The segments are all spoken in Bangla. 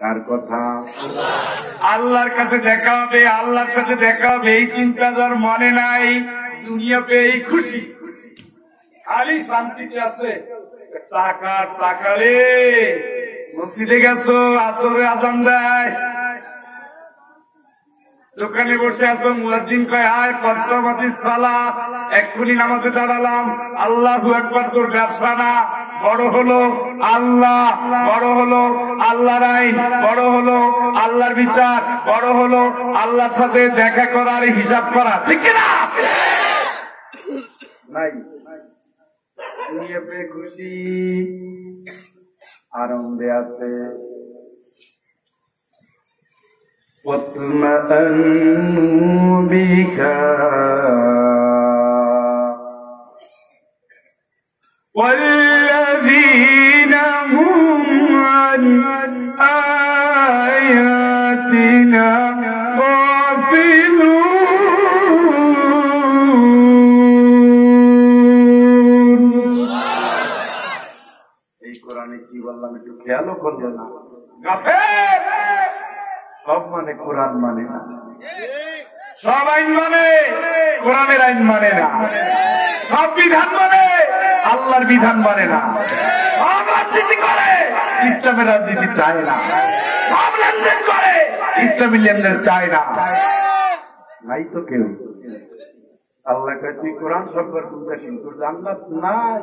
কার কথা। আল্লাহর কাছে দেখা হবে আল্লাহর সাথে দেখা হবে এই চিন্তা যার মনে নাই, দুনিয়া পেয়ে খুশি। খালি শান্তিতে আছে। টাকা টাকা রে মসজিদে গেছো আসরে আজান দেয়। দোকানে বসে আছো মুয়াজ্জিন কয় আয় কর্তমাতি সালা, এক্ষুনি নামাজে দাঁড়ালাম। আল্লাহ একবার তোর ব্যবসা না। বড় হলো আল্লাহ, বড় হলো আল্লাহর আইন, বড় হলো আল্লাহর বিচার, বড় হলো আল্লাহর সাথে দেখা করার হিসাব করা। ঠিক না নাই দুনিয়া পেয়ে খুশি, আনন্দে আছে। واطمأنوا بك والذين هم عن آياتنا غافلون এই কোরআনে কি বললাম একটু খেয়ালও করলো না গাফের সব মানে কোরআন মানে না। সব আইন মানে কোরআনের আইন মানে না। সব বিধান মানে আল্লাহর বিধান মানে না। সব রাজনীতি করে ইসলামের রাজনীতি চায় না। সব লেনদেন করে ইসলামী লেনদেন চায় না। নাই তো কেউ। আল্লাহ কাছে কোরআন সরকার উদাসীন জান্নাত নাই।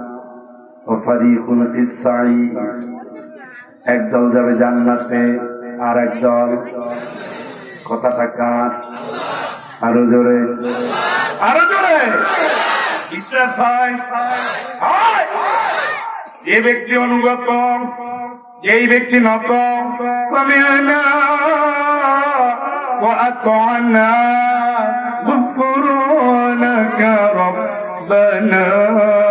একদল যাবে জান্নাতে আর একদল কথাটা কার আরো জোরে আরো জোরে বিশ্বাস হয় হয়। যে ব্যক্তি অনুগত যেই ব্যক্তি নত সামিআনা ওয়া আতা'না غفرانك ربنا وإليك المصير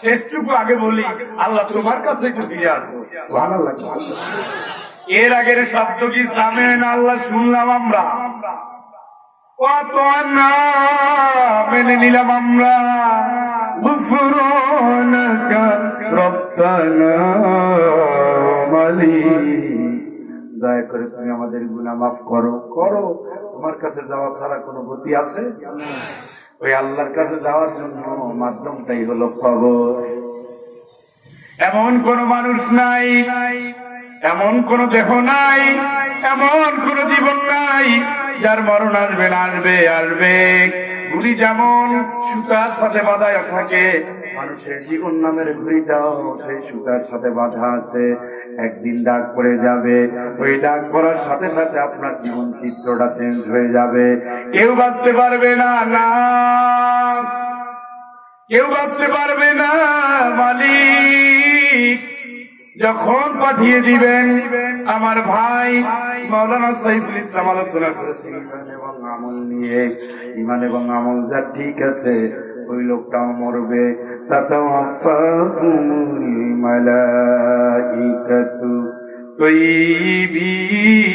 শেষটুকু আগে বলি, আল্লাহ তোমার কাছে এর আগের শব্দ কি জানেন আল্লাহ? শুনলাম আমরা। কত না মেনে নিলাম আমরা। রপ্তানা মালি দয়া করে আমাদের গুনাহ মাফ করো করো। তোমার কাছে যাওয়া ছাড়া কোনো গতি আছে? ওই আল্লাহর কাছে যাওয়ার জন্য মাধ্যমটাই হলো খবর এমন কোন মানুষ নাই, এমন কোন দেহ নাই, এমন কোন জীবন নাই, যার মরণ আসবে না, আসবে আসবে। ঘুড়ি যেমন সুতার সাথে বাঁধা থাকে, মানুষের জীবন নামের ঘুড়িটাও সেই সুতার সাথে বাঁধা আছে। একদিন ডাক পড়ে যাবে। ওই ডাক পড়ার সাথে সাথে আপনার জীবন চিত্রটা চেঞ্জ হয়ে যাবে। কেউ বাঁচতে পারবে না না। কেউ বাঁচতে পারবে না, মালিক। যখন পাঠিয়ে দিবেন, আমার ভাই মৌলানা সাইফুল ইসলাম আলোচনা করেছেন, ইমান এবং আমল নিয়ে। ইমান এবং আমল যা ঠিক আছে ওই লোকটাও মরবে তাতেও মালাইকাতু তৈবীন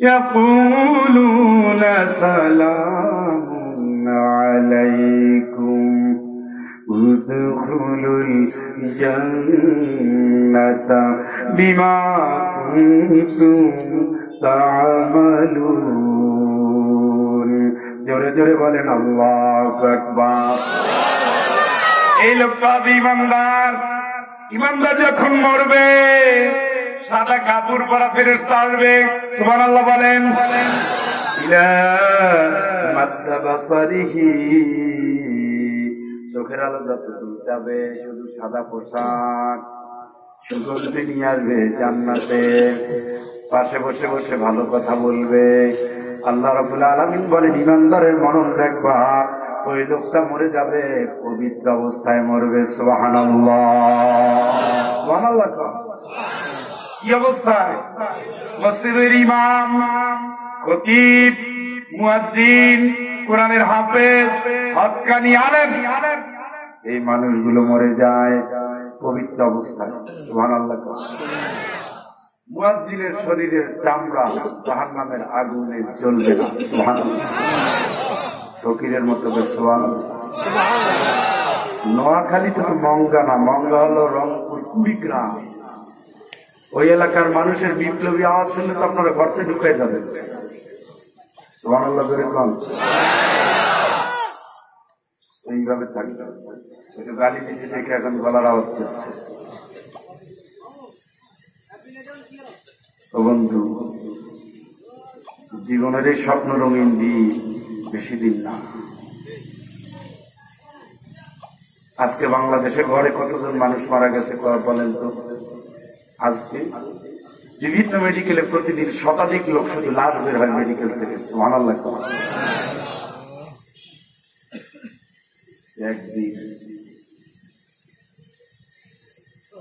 يقولون سلام عليكم ادخلوا الجنة بما كنتم জোরে জোরে বলেন, আল্লাহ এই লোকটা ইমানদার। ইমানদার যখন মরবে, সাদা কাপড় পরা ফেরত চালবে সুমান আল্লাহ বলেন চোখের আলো যত যাবে, শুধু সাদা পোশাক। সুগন্ধি নিয়ে আসবে, জান্নাতে পাশে বসে বসে ভালো কথা বলবে। আল্লাহ রবুল আলমিন বলেন ইমানদারের মরণ দেখবা, ওই লোকটা মরে যাবে, পবিত্র অবস্থায় মরবে সোহান কি অবস্থায়? মসজিদের ইমাম, খতিব, মুয়াজ্জিন, কোরআনের হাফেজ হকানি আলেম। এই মানুষগুলো মরে যায়। পবিত্র অবস্থায়। সোহান আল্লাহ মুয়াজ্জিনের শরীরের চামড়া জাহান নামের আগুনে জ্বলবে না। সোহান ফকিরের মতো সোহান নোয়াখালী তো মঙ্গা না, মঙ্গা হলো রংপুর, কুড়িগ্রাম। ওই এলাকার মানুষের বিপ্লবী আওয়াজ শুনলে তো আপনারা ঘরতে ঢুকে যাবেন। সোহান আল্লাহ এইভাবে থাকবে একটু গালি দিচ্ছে দেখে এখন গলার আওয়াজ করছে বন্ধু, জীবনের এই স্বপ্ন রঙিন দিন বেশি দিন না। আজকে বাংলাদেশে ঘরে কতজন মানুষ মারা গেছে বলেন তো? আজকে বিভিন্ন মেডিকেলে প্রতিদিন শতাধিক লোক শুধু লাশ বের হয় মেডিকেল থেকে একদিন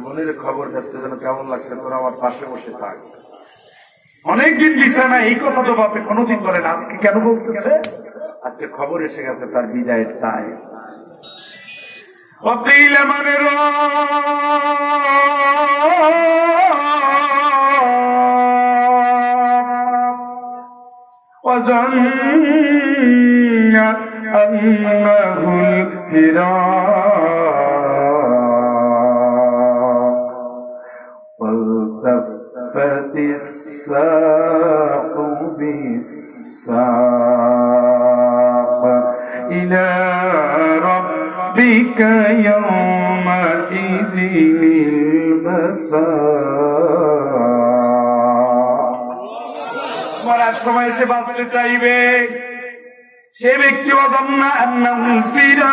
মনের খবর কাছে যেন কেমন লাগছে তোর আমার পাশে বসে থাক অনেকদিন বিছানা এই কথা তো বাপে কোনোদিন বলেন আজকে কেন বলতেছে আজকে খবর এসে গেছে তার বিদায়ের তাই وقيل من راق وظن أنه الفراق الساق بالساق إلى ربك يومئذ المساق মরার সময় সে বাঁচতে চাইবে সে ব্যক্তি অদম্য ফিরা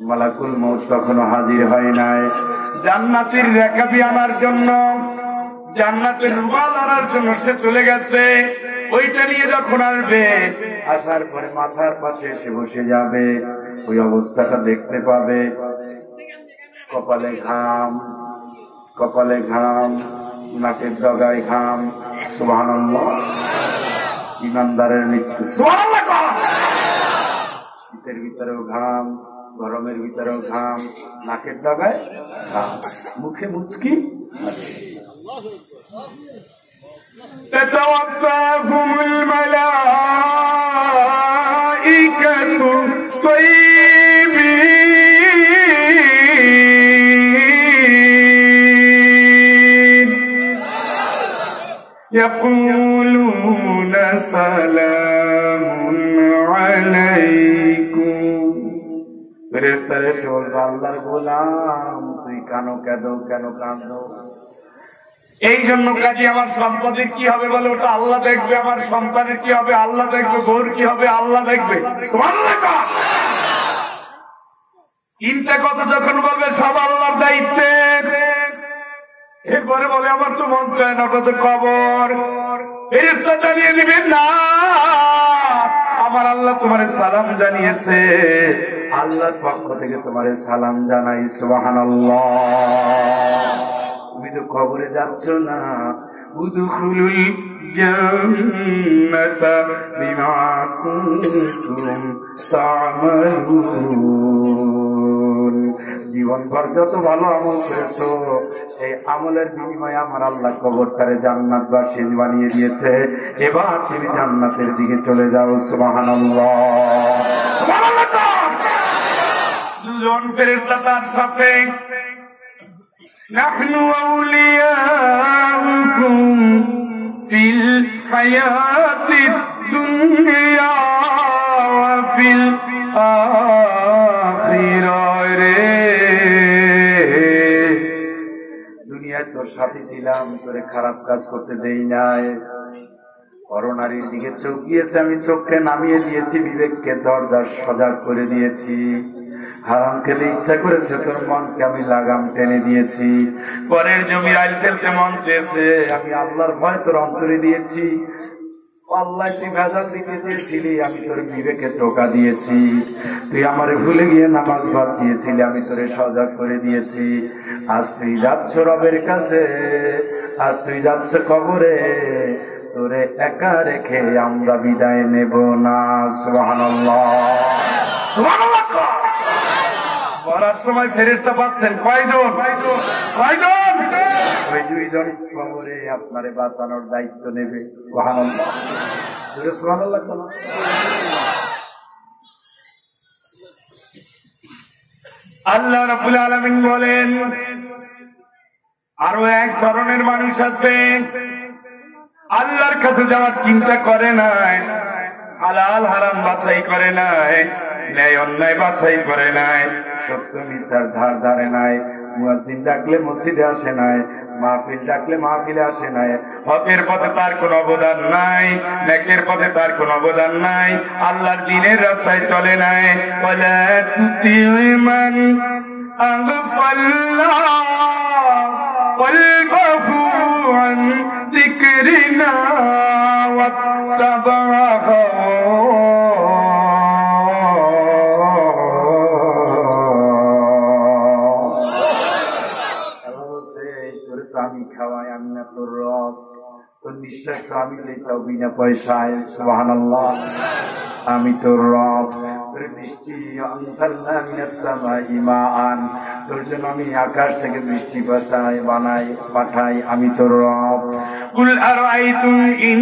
মালাকুল মৌত কখনো হাজির হয় নাই। জান্নাতের রেখাবি আনার জন্য, জান্নাতের রুমাল আনার জন্য সে চলে গেছে। ওইটা নিয়ে যখন আসবে, আসার পরে মাথার পাশে এসে বসে যাবে। ওই অবস্থাটা দেখতে পাবে। কপালে ঘাম কপালে ঘাম, নাকের ডগায় ঘাম। সুবহানাল্লাহ। ইমানদারের মৃত্যু। শীতের ভিতরেও ঘাম। গরমের ভিতরেও ঘাম নাকের ডগায় ঘাম মুখে মুচকি تتوفاهم الملائكة طيبين يقولون سلام عليكم ফেরেস্তারে সে বলবে আল্লাহর গোলাম, তুই কানো কেন কেন কান্দো এই জন্য কাজে, আমার সম্পদের কি হবে বলে ওটা আল্লাহ দেখবে, আমার সন্তানের কি হবে আল্লাহ দেখবে বোর কি হবে আল্লাহ দেখবে। তিনটা কথা যখন বলবে, সব আল্লাহর দায়িত্বে। এরপরে বলে, আমার তো মন চায় না ওটা তো কবর। ফেরেশতা জানিয়ে দিবেন, না, আমার আল্লাহ তোমার সালাম জানিয়েছে। আল্লাহর পক্ষ থেকে তোমার সালাম জানাই সুবহানাল্লাহ তুমি তো খবরে যাচ্ছ না ادخلوا الجنة بما كنتم تعملون জীবনভর যত ভালো আমল করেছো সেই আমলের বিনিময়ে আমার আল্লাহ কবরটারে জান্নাত বাসী বানিয়ে দিয়েছে এবার তুমি জান্নাতের দিকে চলে যাও সুবহানাল্লাহ সুবহানাল্লাহ দুজন ফেরেশতা তার সাথে نحن أولياؤكم في الحياة الدنيا وفي الآخرة দুনিয়ায় তোর সাথে ছিলাম তোরে খারাপ কাজ করতে দেই নাই করোনারির দিকে চোখ গিয়েছে আমি চোখকে নামিয়ে দিয়েছি বিবেককে দরজা সজাগ করে দিয়েছি হারাম খেতে ইচ্ছা করেছে, তোর মনকে আমি লাগাম টেনে দিয়েছি। পরের জমি আইল ফেলতে মন চেয়েছে, আমি আল্লাহর ভয় তোর অন্তরে দিয়েছি। আমি তোর সজাগ করে দিয়েছি। আজ তুই যাচ্ছ রবের কাছে, আজ তুই যাচ্ছ কবরে, তোরে একা রেখে আমরা বিদায় নেব না সুবহানাল্লাহ। মরার সময় ফেরেস্তা পাচ্ছেন। কয়জন? কয়জন? ওই দুইজন খবরে আপনারে বাঁচানোর দায়িত্ব নেবে? আল্লাহ রাব্বুল আলামিন বলেন আরও এক ধরনের মানুষ আছে আল্লাহর কাছে যাওয়ার চিন্তা করে নাই হালাল হারাম বাছাই করে নাই। ন্যায় অন্যায় বাছাই করে নাই সত্য মিথ্যার ধার ধারে নাই মুয়াজ্জিন ডাকলে মসজিদে আসে নাই মাহফিল ডাকলে মাহফিলে আসে নাই হকের পথে তার কোন অবদান নাই নেকের পথে তার কোন অবদান নাই আল্লাহর দিনের রাস্তায় চলে নাই বলে তুতিমান আগফাল্লাহ قلبه عن ذكرنا واتبع তোর নিঃশ্বাস আমি দিতাম বিনা পয়সায় সুবাহান আমি তোর রব আমি আকাশ থেকে বৃষ্টি বানাই, পাঠাই। আমি রব। কুল ইন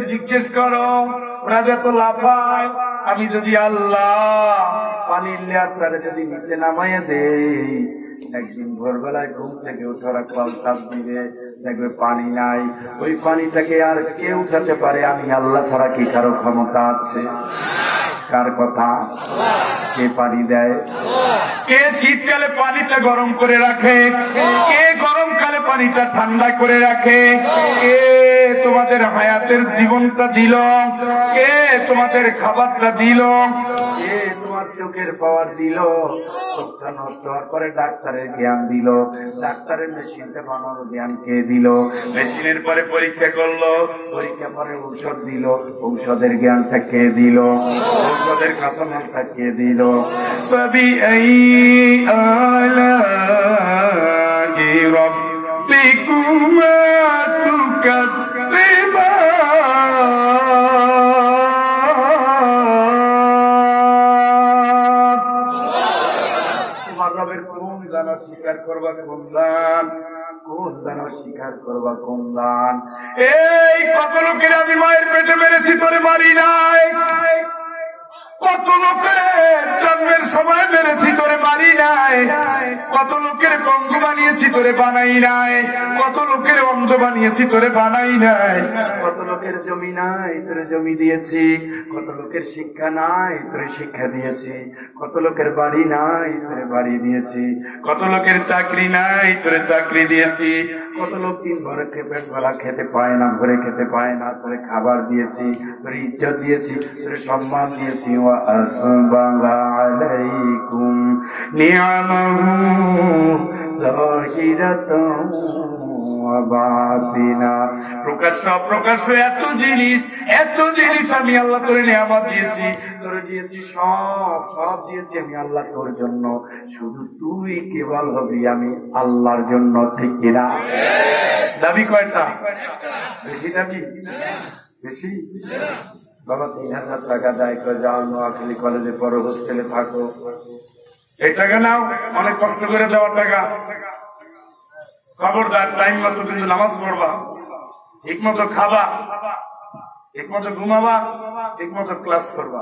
জিজ্ঞেস করো। আমি যদি আল্লাহ পানির লেয়ারটারে যদি নিচে নামাইয়া দেই, একদিন ভোরবেলায় ঘুম থেকে উঠার কল চাপ দিবে, দেখবে পানি নাই। ওই পানিটাকে আর কে উঠাতে পারে, আমি আল্লাহ ছাড়া কি কারও ক্ষমতা আছে? কার কথা? কে পানি দেয়? কে শীতকালে পানিটা গরম করে রাখে? কে গরমকালে পানিটা ঠান্ডা করে রাখে? কে তোমাদের হায়াতের জীবনটা দিল? কে তোমাদের খাবারটা দিল কে তোমার চোখের পাওয়ার দিল চোখটা নষ্ট হওয়ার পরে ডাক্তারের জ্ঞান দিল ডাক্তারের মেশিনটা বানানোর জ্ঞান কে দিল মেশিনের পরে পরীক্ষা করলো পরীক্ষা পরে ঔষধ দিল ঔষধের জ্ঞানটা কে দিল ঔষধের কাঁচামালটা কে দিল তবে এই আলা ربكما تكذبان করবা কোন দান কোন দানা স্বীকার করবা কোন দান এই কত লোকের আমি মায়ের পেটে মেরেছি, তোরে মারি নাই। কত লোকের জন্মের সময় মেরেছি তোরে মারি নাই। কত লোকের কঙ্গ বানিয়েছি তোরে বানাই নাই। কত লোকের অন্ধ বানিয়েছি তোরে বানাই নাই। কত লোকের জমি নাই, তোরে জমি দিয়েছি। কত লোকের শিক্ষা নাই, তোরে শিক্ষা দিয়েছি। কত লোকের বাড়ি নাই, তোরে বাড়ি দিয়েছি। কত লোকের চাকরি নাই, তোরে চাকরি দিয়েছি। কত লোক দিন ভরে খেপে ভরা খেতে পায় না ভরে খেতে পায় না, তোরে খাবার দিয়েছি, তোরে ইজ্জত দিয়েছি, তোরে সম্মান দিয়েছি وأسبغ عليكم نعمه ظاهرة وباطنا প্রকাশ্য প্রকাশ্য এত জিনিস এত জিনিস আমি আল্লাহ তোর নিয়ামত দিয়েছি তোর দিয়েছি সব সব দিয়েছি আমি আল্লাহ তোর জন্য শুধু তুই কেবল হবি আমি আল্লাহর জন্য ঠিক কিনা দাবি কয়টা বেশি দাবি বেশি বাবা, তিন হাজার টাকা দায় যাও, নোয়াখালী কলেজে পড়ো হোস্টেলে থাকো। এই টাকা নাও, অনেক কষ্ট করে দেওয়ার টাকা। খবরদার টাইম মতো কিন্তু নামাজ পড়বা। ঠিক মতো খাবা। ঠিক মতো ঘুমাবা। ঠিক মতো ক্লাস করবা।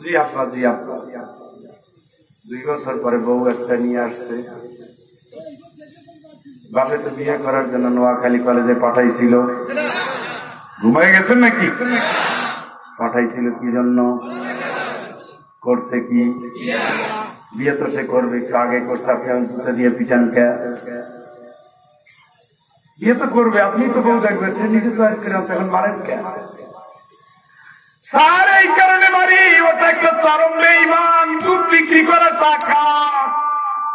জি আপা জি আপা দুই বছর পরে বউ একটা নিয়ে আসছে। বাপে তো বিয়ে করার জন্য নোয়াখালী কলেজে পাঠাইছিল। ঘুমাই গেছেন নাকি? পাঠাইছিল কি জন্য? করছে কি? বিয়ে তো সে করবে একটু আগে করছে আপনি অঞ্চলটা দিয়ে পিটান কে? বিয়ে তো করবে আপনি তো বউ দেখবেন সে নিজে চয়েস করে আছে, এখন মারেন কে? স্যার এই কারণে মারি ওটা একটা চরম বেইমান দুধ বিক্রি করে টাকা।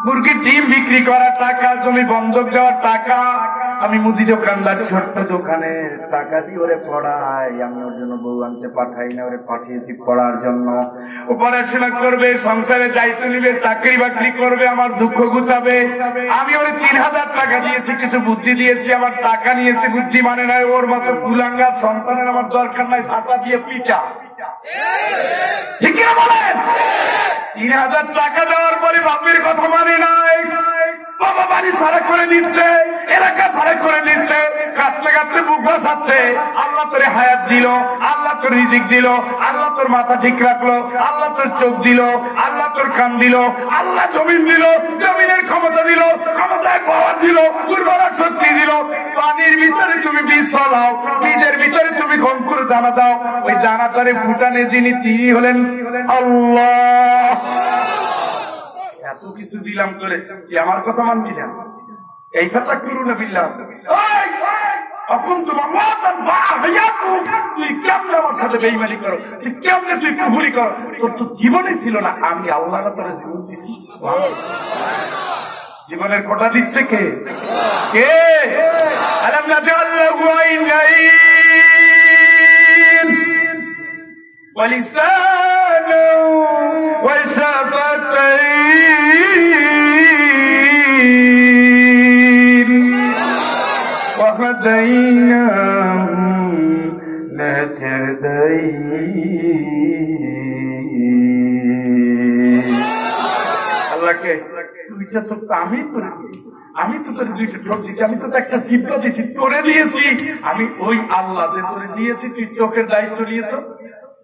মুরগির ডিম বিক্রি করার টাকা, জমি বন্ধক দেওয়ার টাকা। আমি মুদি দোকানদার, ছোট্ট দোকানে টাকা দিয়ে ওরে পড়াই। আমি ওর জন্য বউ আনতে পাঠাই না, ওরে পাঠিয়েছি পড়ার জন্য। ও পড়াশোনা করবে, সংসারে দায়িত্ব নিবে, চাকরি বাকরি করবে, আমার দুঃখ গুছাবে। আমি ওরে তিন হাজার টাকা দিয়েছি, কিছু বুদ্ধি দিয়েছি, আমার টাকা নিয়েছে, বুদ্ধি মানে নয় ওর মতো কুলাঙ্গার সন্তানের আমার দরকার নাই, ছাতা দিয়ে পিটা। ঠিক বলেন? তিন হাজার টাকা দেওয়ার পরে বাপির কথা মানে নাই। বাবা বাড়ি সারা করে দিচ্ছে এলাকা সারা করে দিচ্ছে কাটতে কাটতে বুক বসাচ্ছে। আল্লাহ তোরে হায়াত দিল, আল্লাহ তোর রিজিক দিল, আল্লাহ তোর মাথা ঠিক রাখল, আল্লাহ তোর চোখ দিল, আল্লাহ তোর কান দিল, আল্লাহ জমিন দিল, জমিনের ক্ষমতা দিল, ক্ষমতায় পাওয়ার দিল উর্বরা শক্তি দিল। পানির ভিতরে তুমি বীজ ফলাও, বীজের ভিতরে তুমি অঙ্কুর দানা দাও। ওই দানা তারে ফুটানে যিনি তিনি হলেন আল্লাহ। এত কিছু দিলাম তোরে কি আমার কথা মানবি না? এই কথা করু না বিল্লাহ তোমার তুই কেমন আমার সাথে বেইমানি করো? তুই কেমনে তুই কুহুরি করো? তোর তো জীবনে ছিল না। আমি আল্লাহ তোর জীবন দিছি। জীবনের কোটা দিচ্ছে কে? কে? আলম না ولسانا وشفتين وهديناه نجدين আল্লাহকে দুইটা চোখ তো আমি করে দিছি আমি তো তোর দুইটা চোখ দিছি আমি তো একটা জিব্বা দিছি তোরে দিয়েছি আমি ওই আল্লাহ যে তোরে দিয়েছি তুই চোখের দায়িত্ব নিয়েছ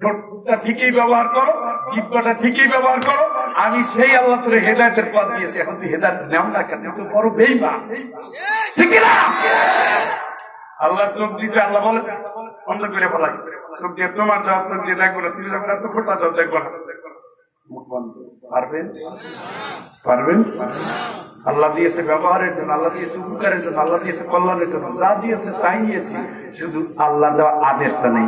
ঠোঁটটা ঠিকই ব্যবহার করো, জিব্বাটা ঠিকই ব্যবহার করো। আমি সেই আল্লাহ তোরে হেদায়তের পথ দিয়েছি। এখন তুই হেদায়ত নাম না কেন? তো বড় বেইমা ঠিক না আল্লাহ চোখ দিছে, আল্লাহ বলে বন্ধ করে ফেলাই চোখ দিয়ে তোমার জবাব চোখ দিয়ে দেখব না, তুমি যখন এত খোটা জবাব দেখব না। পারবেন? পারবেন? আল্লাহ দিয়েছে ব্যবহারের জন্য, আল্লাহ দিয়েছে উপকারের জন্য, আল্লাহ দিয়েছে কল্যাণের জন্য। যা দিয়েছে তাই নিয়েছি। শুধু আল্লাহ দেওয়া আদেশটা নেই।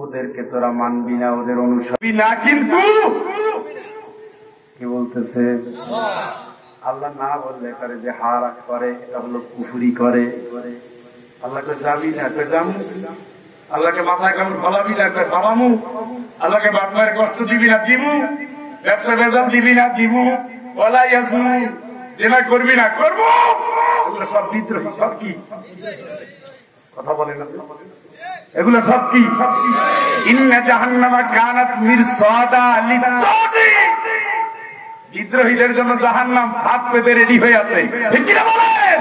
ওদেরকে তোরা মানবি না, ওদের অনুসরণ না, কিন্তু কি বলতেছে? আল্লাহ না বললে করে যে হারা করে, এটা হলো কুফুরি করে। আল্লাহকে যাবি না? আল্লাহকে মাথায় ফলাবি না? ফলামু। আল্লাহকে কষ্ট দিবি না? দিমু। ব্যবসা বেজাল দিবি না? দিমু। ওলাই আসবু জেনা করবি না? করব। সব বিদ্রোহী, সব কি? কথা বলে না এগুলো সব কি ইন্না জাহান্নামা কানাত মিরসাদা লিত্তাগিন বিদ্রোহীদের জন্য জাহান্নাম ফাঁদ পেতে রেডি হয়ে আছে ঠিক কিনা বলেন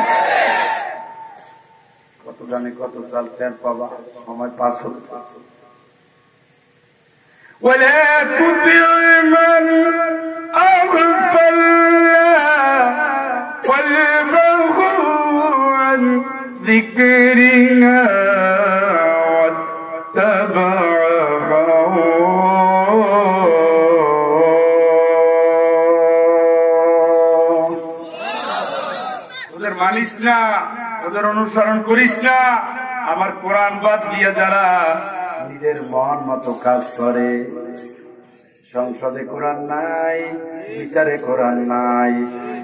কত জানে কত চাল টের পাবা সময় পাস হচ্ছে ولا تطع من أغفلنا قلبه عن ذكرنا না, ওদের অনুসরণ করিস না। আমার কোরআন বাদ দিয়ে যারা নিজের মন মতো কাজ করে, সংসদে কোরআন নাই, বিচারে কোরআন নাই,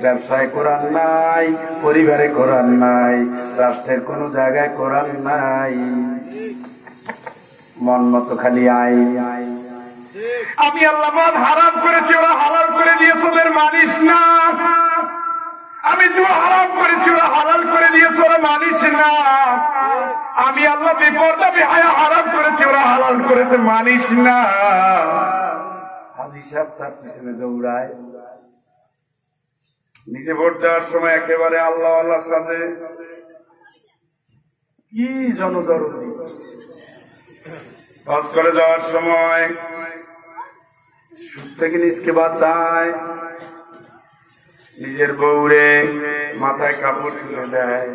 ব্যবসায় কোরআন নাই, পরিবারে কোরআন নাই, রাষ্ট্রের কোন জায়গায় কোরআন নাই। মন মতো খালি আই আমি আল্লাহ হারাম করেছি, ওরা হালাল করে দিয়েছে, ওদের মানিস না। আমি জুয়া হারাম করেছি, ওরা হালাল করে দিয়েছে, ওরা মানিস না। আমি আল্লাহ বিপর্দা বেহায়া হারাম করেছি, ওরা হালাল করেছে মানিস না। হাজি সাহেব দৌড়ায়। নিজে ভোট দেওয়ার সময় একেবারে আল্লাহ আল্লাহ সাথে কি জনদরদি পাস করে যাওয়ার সময় থেকে নিজকে বাঁচায়। নিজের বউরে মাথায় কাপড় তুলে দেয়,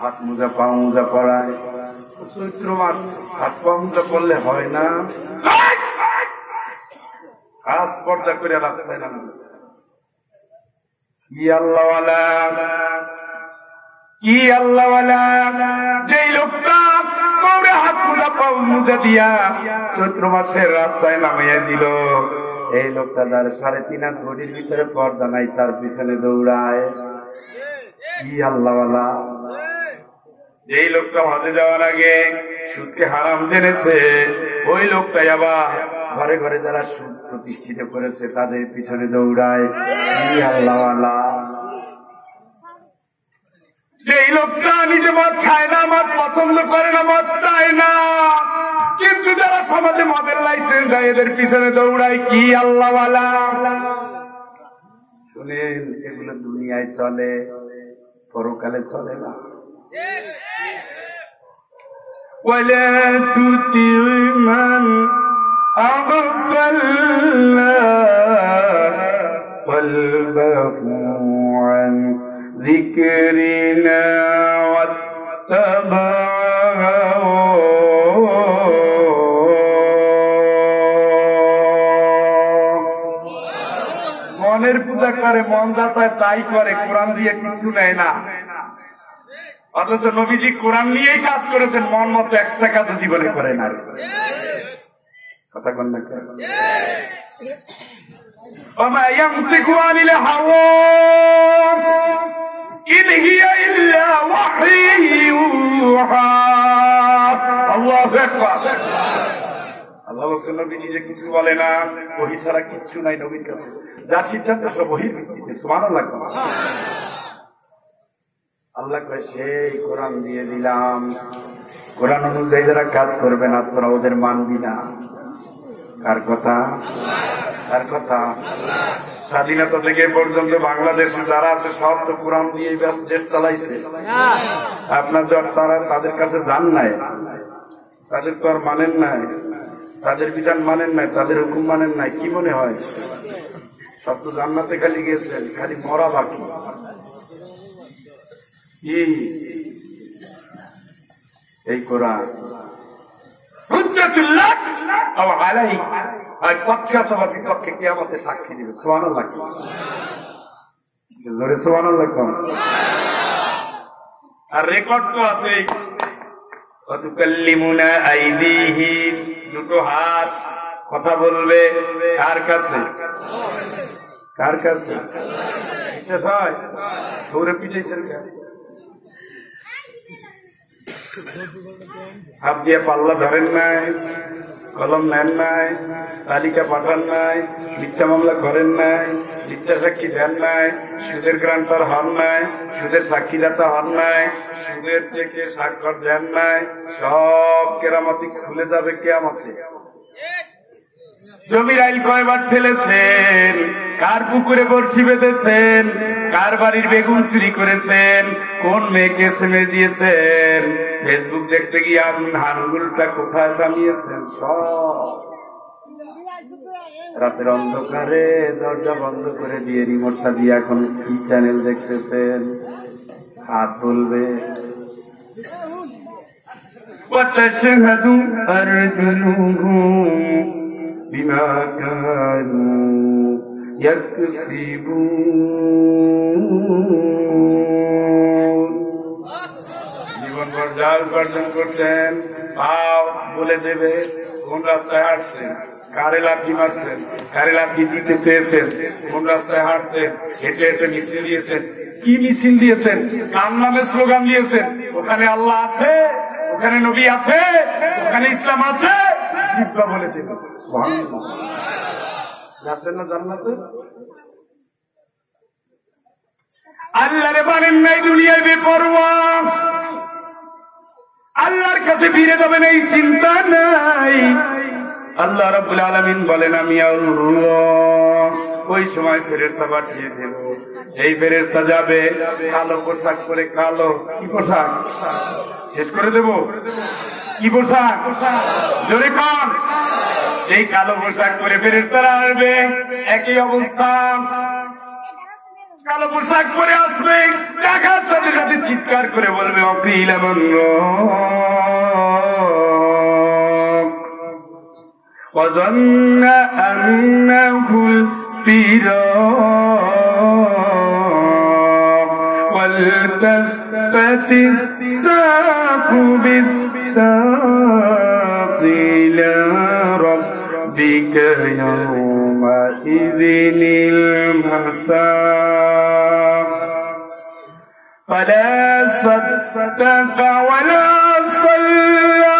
হাত মোজা, পা মোজা পরায়। চৈত্র মাস, হাত পা মোজা পরলে হয় না। কাজ পর্দা করে রাস্তায় নামবে কি আল্লাহওয়ালা? কি আল্লাহওয়ালা? যেই লোকটা কৌড়ে হাত মোজা, পা মোজা দিয়া চৈত্র মাসের রাস্তায় নামিয়ে দিল। এই লোকটা তার সাড়ে তিন হাত ঘটির ভিতরে পর্দা নাই, তার পিছনে দৌড়ায়। কি আল্লাহওয়ালা এই লোকটা হজে যাওয়ার আগে সুদকে হারাম জেনেছে, ওই লোকটাই আবার ঘরে ঘরে যারা সুদ প্রতিষ্ঠিত করেছে, তাদের পিছনে দৌড়ায়। আল্লাহওয়ালা এই লোকটা নিজে মদ খায় না, মদ পছন্দ করে না, মদ চায় না। কিন্তু যারা সমাজে মদের লাইসেন্স দেয় এদের পিছনে দৌড়ায় কি আল্লাহওয়ালা শুনেন এগুলো দুনিয়ায় চলে পরকালে চলে না ولا تطع من أغفلنا قلبه عن ذكرنا واتبع মনের পূজা করে মন যা চায় তাই করে কোরআন দিয়ে কিছু নেয় না অথচ নবীজি কোরআন নিয়েই কাজ করেছেন মন মতো একটা কাজ জীবনে করে না কথা কন না কেন? وما ينطق عن الهوى إن هي إلا وحي নবী নিজে কিছু বলে না ওহি ছাড়া কিচ্ছু নাই নবীর কাছে। যা সিদ্ধান্ত সব ওহির ভিত্তিতে সুমানো লাগবে আল্লাহ সেই কোরআন দিয়ে দিলাম। কোরআন অনুযায়ী যারা কাজ করবে না, তোরা ওদের মানবি না। কার কথা? কার কথা? স্বাধীনতা থেকে পর্যন্ত বাংলাদেশে যারা আছে সব তো কোরআন দিয়ে দেশ চালাইছে। আপনার তারা তাদের কাছে যান নাই। তাদের তো আর মানেন নাই। তাদের বিধান মানেন নাই, তাদের হুকুম মানেন নাই, কি মনে হয়? সব তো জান্নাতে খালি গেছিলেন খালি মরা বাকি। কি? এই কোরআন। বিপক্ষে কিয়ামতে সাক্ষী দিবে, সুবহানাল্লাহ। জোরে সুবহানাল্লাহ কোন? আর রেকর্ড তো আছে দুটো হাত কথা বলবে কার কাছে? কার কাছে? হয়। দৌড়ে পিটাইছেন কেন? হাত দিয়ে পাল্লা ধরেন নাই, কলম নেন নাই, তালিকা পাঠান নাই, মিথ্যা মামলা করেন নাই, মিথ্যা সাক্ষী দেন নাই, সুদের গ্রান্টার হন নাই, সুদের সাক্ষীদাতা হন নাই, সুদের থেকে স্বাক্ষর দেন নাই, সব কেরামতি খুলে যাবে কেয়ামতে। জমির আইল কয়বার ফেলেছেন কার পুকুরে বর্ষি বেঁধেছেন কার বাড়ির বেগুন চুরি করেছেন কোন মেয়েকে এসএমএস দিয়েছেন ফেসবুক দেখতে গিয়ে আপনি হানগুলটা কোথায় থামিয়েছেন সব রাতের অন্ধকারে দরজা বন্ধ করে দিয়ে রিমোটটা দিয়ে এখন কি চ্যানেল দেখতেছেন হাত তুলবে وتشهد أرجلهم بما كانوا يكسبون জীবনভর যা উপার্জন করছেন পাও বলে দেবে কোন রাস্তায় হাঁটছেন কারে লাঠি মারছেন কারে লাঠি দিতে চেয়েছেন কোন রাস্তায় হাঁটছেন হেঁটে হেঁটে মিছিল দিয়েছেন কি মিছিল দিয়েছেন কার নামে স্লোগান দিয়েছেন ওখানে আল্লাহ আছে ওখানে নবী আছে ওখানে ইসলাম আছে জিব্বা বলে দেবে যাচ্ছেন না জান্নাতে? আল্লাহরে মানেন নাই দুনিয়ায় বেপরোয়া। আল্লাহর কাছে ফিরে যাবেন এই চিন্তা নাই। আল্লাহ রবুল আলমিন বলেন আমি আল্লাহ। ওই সময় ফেরেস্তা পাঠিয়ে দেব। এই ফেরেস্তা যাবে কালো পোশাক করে কালো কি পোশাক? শেষ করে দেব? কি পোশাক? জোরে কান। এই কালো পোশাক করে ফেরেস্তারা আসবে। একই অবস্থা। কালো পোশাক পরে আসবে। দেখার সাথে সাথে চিৎকার করে বলবে অপিল এমন وظن أنه الفراق والتفت الساق بالساق إلى ربك يومئذ المساق فلا صدق ولا صلى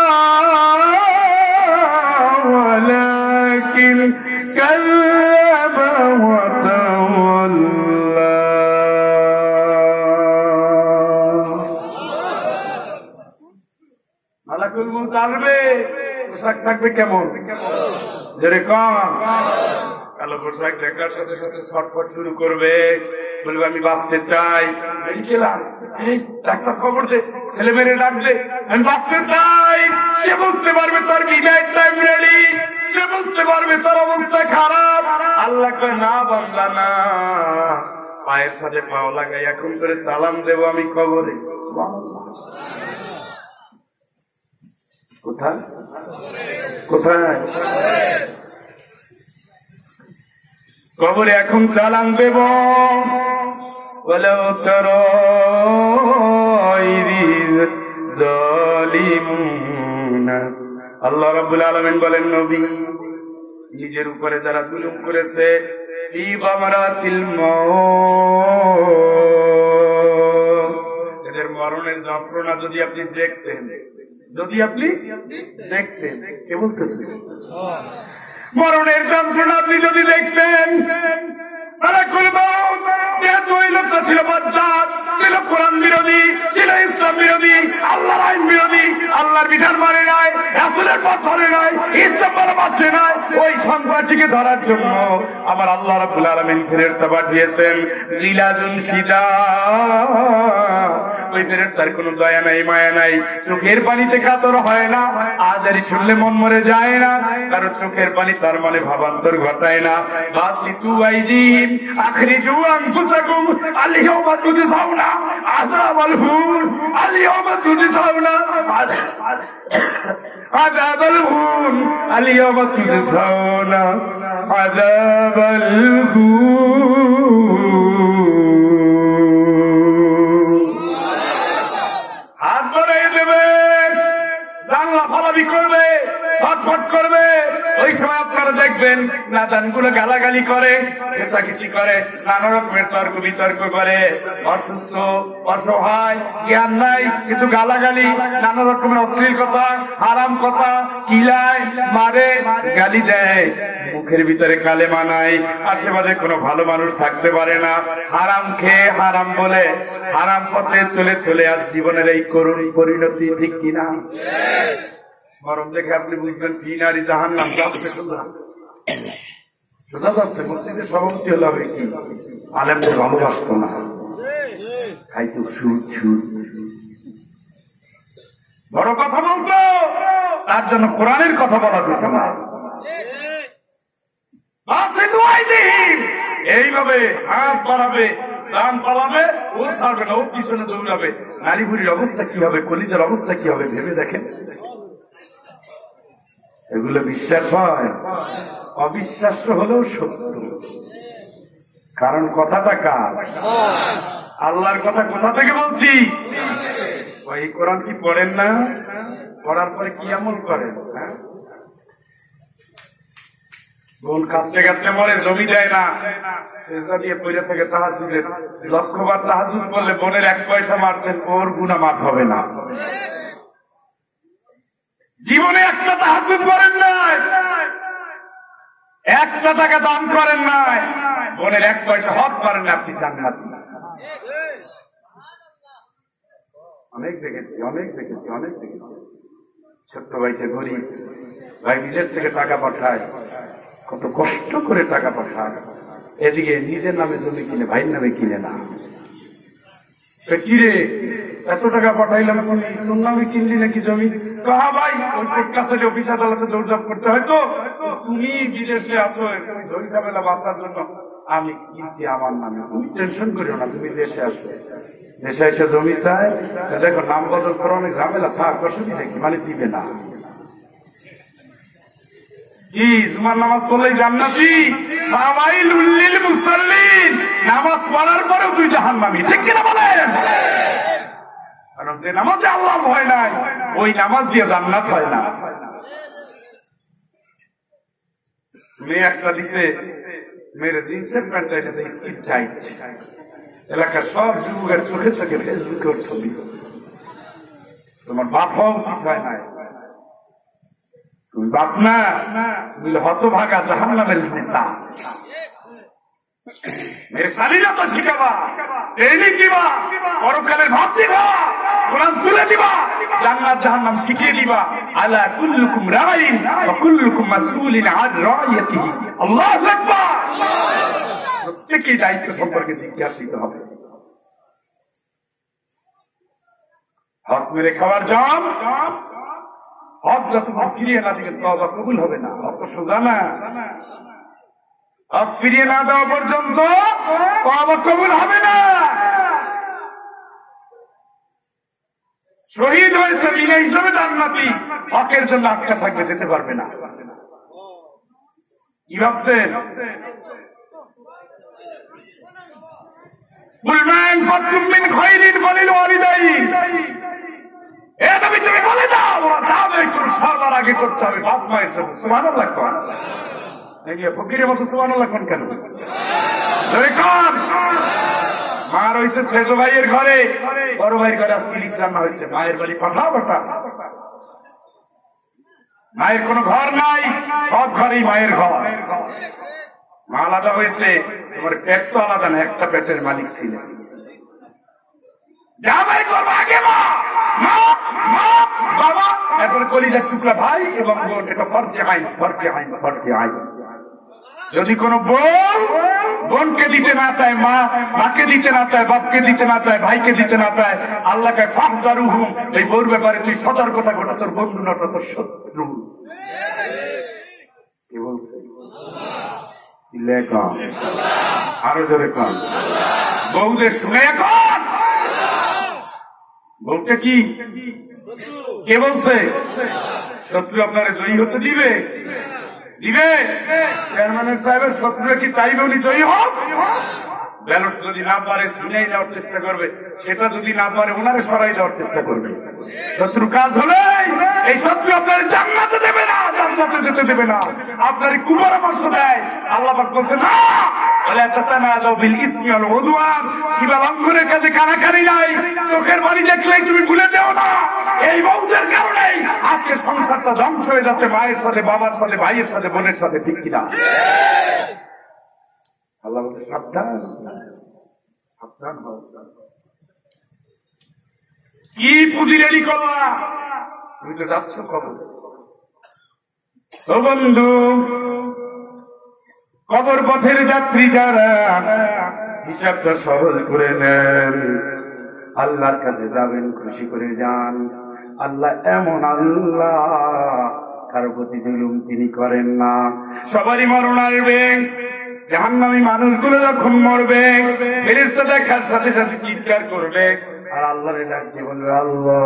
كذب وتولى মালাকুল মৌত আসবে পোশাক থাকবে কেমন জোরে কম সাথে সাথে শুরু করবে। বলবে, আমি বাঁচতে চাই। খবর দে, ছেলে আমি বাঁচতে চাই। সে বুঝতে পারবে তার সে বুঝতে পারবে তার অবস্থা খারাপ। না না। পায়ের সাথে পাও লাগাই, এখন করে চালান দেবো আমি সুবহানাল্লাহ। কোথায়? কোথায়? কবরে এখন চালান দেব ولو ترى إذ الظالمون আল্লাহ রাব্বুল আলামিন বলেন নবী নিজের উপরে যারা জুলুম করেছে ফি বামারাতিল মউত এদের মরণের যন্ত্রণা যদি আপনি দেখতেন যদি আপনি দেখতেন কে বলতেছে মরণের যন্ত্রণা আপনি যদি দেখতেন তাহলে মউত যেহেতু ওই লোকটা ছিল ছিল কোরআন বিরোধী, ছিল ইসলাম বিরোধী, আল্লাহর আইন বিরোধী, আল্লাহর বিধান মানে নাই, রাসূলের পথ মানে নাই ইসলাম ভালোবাসে নাই, ওই সন্ত্রাসীকে ধরার জন্য আল্লাহ রাব্বুল আলামিন পাঠিয়েছেন ওই কোনো দয়া নাই, মায়া নাই, চোখের পানিতে কাতর হয় না, আজারি শুনলে মন মরে যায় না, কারও চোখের পানি তার মনে ভাবান্তর ঘটায় না। বাসি তু আলিয়াউমা তুজজাউনা আযাবাল হুর আলিয়াউমা তুজজাউনা আযাবাল হুর আলিয়াউমা তুজজাউনা আযাবাল হুর হাত ধরে দেবে, জানলা ফালাবি করবে। ছটফট করবে। ওই সময় আপনারা দেখবেন নাদানগুলো গালাগালি করে খেচাখিচি করে, নানা রকমের তর্ক বিতর্ক করে। অসুস্থ, অসহায়, জ্ঞান নাই, কিন্তু গালাগালি, নানা রকমের অশ্লীল কথা, হারাম কথা, কিলায়, মারে, গালি দেয়। মুখের ভিতরে কালে মানায় আশেপাশে কোনো ভালো মানুষ থাকতে পারে না। হারাম খেয়ে হারাম বলে, হারাম পথে চলে চলে আর জীবনের এই করুণ পরিণতি ঠিক কিনা? মরম দেখে আপনি বুঝবেন জাহান নাম যাচ্ছে সভাপতি হবে কি? আলেমদের ভালোবাসতো না। বড় কথা বলতো, তার জন্য কোরআনের কথা বলা যেত না। এইভাবে হাত বাড়াবে, জান পালাবে, ও ছাড়বে না, ও পিছনে দৌড়াবে। নারী অবস্থা কি হবে, কলিজার অবস্থা কি হবে, ভেবে দেখেন? এগুলো বিশ্বাস হয়? অবিশ্বাস হলেও সত্য। কারণ কথাটা কার? আল্লাহর কথা কোথা থেকে বলছি? ওই কোরআন কি পড়েন না? পড়ার পরে কি আমল করেন? হ্যাঁ? বোন কাঁদতে কাঁদতে মরে জমি দেয় না। সেজদা দিয়ে পড়ে থেকে তাহাজুদের লক্ষ্যবার তাহাজুদ করলে বোনের এক পয়সা মারছেন, ওর গুণা মাফ হবে না। জীবনে একটা তাহাজুদ করেন নাই। একটা টাকা দান করেন নাই। বোনের এক পয়সা হক করেন না আপনি জান্নাত। অনেক দেখেছি অনেক দেখেছি অনেক দেখেছি। ছোট্ট ভাইকে গরিব ভাই নিজের থেকে টাকা পাঠায়, কত কষ্ট করে টাকা পাঠায়। এদিকে নিজের নামে জমি কিনে, ভাইয়ের নামে কিনে না। কিরে? এত টাকা পাঠাইলাম তোর নামে কিনলি নাকি জমি? ভাই, ওই অফিস আদালতে দৌড়ঝাপ করতে হয়, তো তুমি বিদেশে তুমি ঝড়ি ঝামেলা বাঁচার জন্য আমি কিনছি আমার নামে। তুমি টেনশন করিও না, তুমি দেশে আসবে দেশে এসে জমি দেখো নাম বদল অনেক ঝামেলা, থাক, অসুবিধা কি? মানে দিবে না। কি জুমার নামাজ পড়লেই জান্নাতি। সবাই লুল্লিল মুসল্লিন। নামাজ পড়ার পরেও তুই জাহান্নামি, ঠিক কিনা বলেন? কারণ যে নামাজে আল্লাহ ভয় নাই, ওই নামাজ দিয়ে জান্নাত হয় না। মেয়ে একটা দিছে, মেয়ের জিন্সের প্যান্ট এটাতে স্কিপ টাইট এলাকার সব যুবকের চোখে চোখে ফেসবুকের ছবি। তোমার বাপ হওয়া উচিত হয় নাই। তুমি বাপ না হতভাগা জাহান্নামের নেতা। স্বাধীনতা দায়িত্ব সম্পর্কে জিজ্ঞাসিত হবে। হক মেরে জম হক যতক্ষণ ফিরিয়ে না দিলে তবা কবুল হবে না। হক সোজা না হক ফিরিয়ে না দেওয়া পর্যন্ত তবা কবুল হবে না। শহীদ হয়েছে বিনা হিসেবে জান্নাতি। হকের জন্য আটকা থাকবে, যেতে পারবে না। কি ভাবছেন? মিন এ তুমি বলে দাও আগে করতে হবে। বাপ মায়ের জন্য, সুবহানাল্লাহ ফকিরের মতো সুবহানাল্লাহ কোন কেন? মা রয়েছে ছেলে ভাইয়ের ঘরে। বড় ভাইয়ের ঘরে আজকে রান্না হয়েছে, মায়ের বাড়ি পাঠা পাঠা মায়ের কোনো ঘর নাই, সব ঘরেই মায়ের ঘর। মা আলাদা হয়েছে, তোমার পেট তো আলাদা না, একটা পেটের মালিক ছিলেন যা ভাই করব মা, বাবা, এরপরে কলিজার টুকরা ভাই এবং বোন, এটা ফর্জি আইন ফর্জি আইন ফর্জি আইন। যদি কোন বোন বোনকে দিতে না চায়, মা, মাকে দিতে না চায়, বাপকে দিতে না চায়, ভাইকে দিতে না চায় আল্লাহকে ফাঁসারু হুম এই বউর ব্যাপারে তুই সতর্কতা ঘটা, তোর বন্ধু নটা তোর শত্রু। কি বলছে? আরও জোরে কম বউদের শুনে এখন। বউটা কি? কে বলছে? শত্রু আপনারা জয়ী হতে দিবে? দিবে চেয়ারম্যানের সাহেবের শত্রুরা কি চাইবে উনি জয়ী হোক ব্যালট যদি না পারে ছিনিয়ে যাওয়ার চেষ্টা করবে। সেটা যদি না পারে ওনারে সরাই যাওয়ার চেষ্টা করবে। শত্রু কাজ হলে এই শত্রু আপনার জান্নাতে দেবে না, জান্নাতে যেতে দেবে না। আপনার কুপরামর্শ দেয়। আল্লাহ বলছে না! চোখের বাড়ি তুমি দেও না। এই আজকে সংসারটা ধ্বংস হয়ে যাচ্ছে, মায়ের সাথে, বাবার সাথে, ভাইয়ের সাথে, বোনের সাথে, ঠিক কিনা? আল্লাহ সাবধান। সাবধান কি পুঁজি রেডি করলা? তুমি তো যাচ্ছ কবে? ও বন্ধু, কবর পথের যাত্রী যারা, হিসাবটা সহজ করে নেন। আল্লাহর কাছে যাবেন, খুশি করে যান। আল্লাহ এমন আল্লাহ, কারও প্রতি জুলুম তিনি করেন না। সবারই মরণ আসবে। জাহান্নামী মানুষগুলো যখন মরবে ফেরেস্তা দেখার সাথে সাথে চিৎকার করবে আর আল্লাহরে ডাকতে বলবে আল্লাহ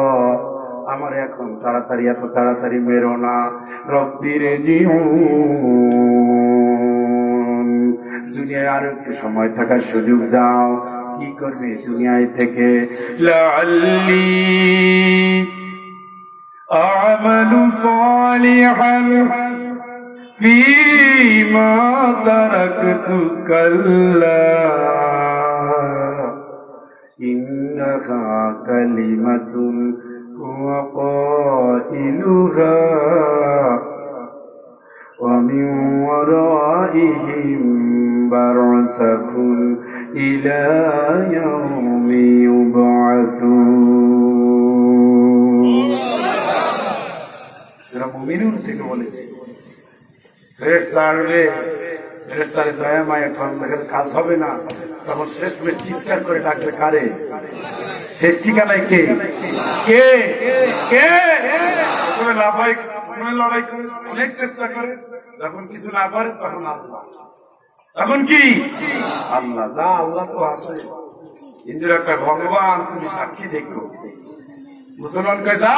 আমার এখন তাড়াতাড়ি এত তাড়াতাড়ি বেরো না রব্বির দুনিয়ায় আরো একটু সময় থাকার সুযোগ দাও কি করবে দুনিয়ায় থেকে লাল্লি أعمل صالحا فيما تركت كلا. إنها كلمة هو قائلها. ومن ورائهم برزخ إلى يوم يبعثون. থেকে বলেছে ফেরেশতা আসবে দয়া মায়া তখন দেখেন কাজ হবে না। তখন শেষ মেয়ে চিৎকার করে ডাকবে কারে? শেষ ঠিকানায় কে? কে? কে? প্রথমে লাফাই, প্রথমে লড়াই করে অনেক চেষ্টা করে, যখন কিছু না পারে তখন আল্লাহ। তখন কি? আল্লাহ, যা আল্লাহ তো আছে। ইন্দিরা কয় ভগবান, তুমি সাক্ষী দেখো। মুসলমান কয়, যা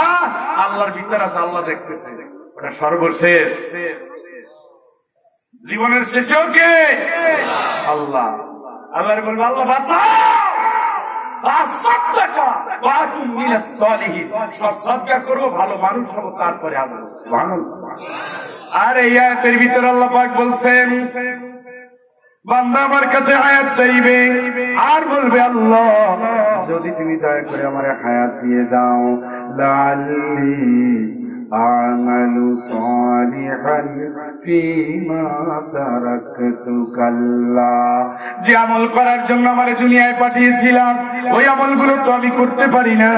আল্লাহর বিচার আছে, আল্লাহ দেখতেছে। ওটা সর্বশেষ। জীবনের শেষেও কে আল্লাহ। আল্লাহ বলবে, আল্লাহ বাঁচা ভালো মানুষ তারপরে আর ভিতরে আল্লাহ বলছেন কাছে হায়াত চাইবে। আর বলবে, আল্লাহ, যদি তুমি দয়া করে আমার হায়াত দিয়ে দাও, লাল্লি আমালু সালিহান ফিমা তারাকতু কাল্লা যে আমল করার জন্য আমার দুনিয়ায় পাঠিয়েছিলাম, ওই আমলগুলো তো আমি করতে পারি না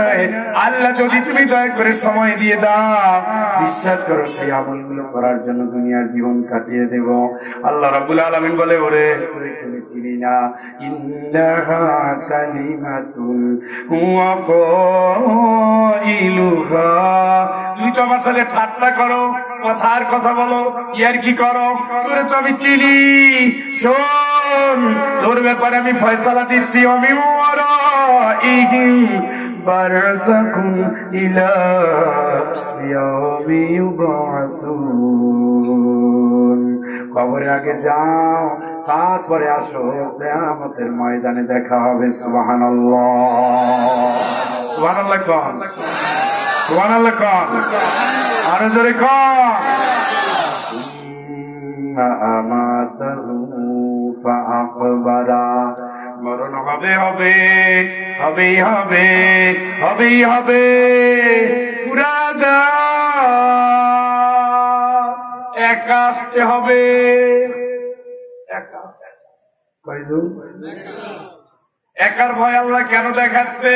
আল্লাহ যদি তুমি দয়া করে সময় দিয়ে দাও, বিশ্বাস করো সেই আমলগুলো করার জন্য দুনিয়ার জীবন কাটিয়ে দেব। আল্লাহ রাব্বুল আলামিন বলে, ওরে চিনি না। ইন্নাহা কালিমাতুন হুয়া কাইলুহা। তুই তো আমার সাথে ঠাট্টা করো, কথার কথা বলো, ইয়ার কি করো? তোরে তো আমি চিনি। শোন, তোর ব্যাপারে আমি ফয়সালা দিচ্ছি। আমি কবরে আগে যাও, তারপরে আসো আমাদের ময়দানে দেখা হবে। সুবহানাল্লাহ কন? সুবহানাল্লাহ কন। আরও জোরে কন। মরণ হবে হবে হবেই হবে হবেই হবে। পুরাদা একা আসতে হবে। একা একার ভয় আল্লাহ কেন দেখাচ্ছে?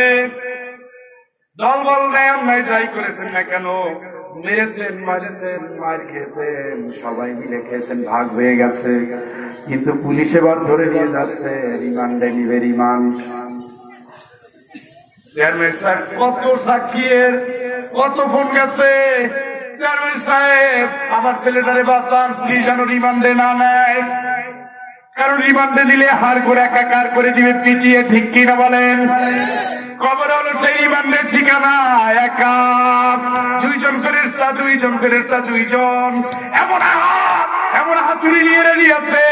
দল বল নেয় অন্যায় যাই করেছেন না কেন? মেরেছেন, মারেছেন, মার খেয়েছেন, সবাই মিলে খেয়েছেন, ভাগ হয়ে গেছে। কিন্তু পুলিশ এবার ধরে নিয়ে যাচ্ছে, রিমান্ডে নিবে রিমান্ড। চেয়ারম্যান সাহেব, কত সাক্ষীর, কত ফোন গেছে? চেয়ারম্যান সাহেব, আমার ছেলেটারে বাঁচান পুলিশ যেন রিমান্ডে না নেয়। কারণ রিমান্ডে দিলে হার করে একাকার করে দিবে, পিটিয়ে, ঠিক কিনা বলেন? কবর হলো সেই রিমান্ডের ঠিকানা একা। দুইজন ফেরেস্তা দুইজন ফেরেস্তা দুইজন। এমন এমন হাতুড়ি নিয়ে রেডি আছে।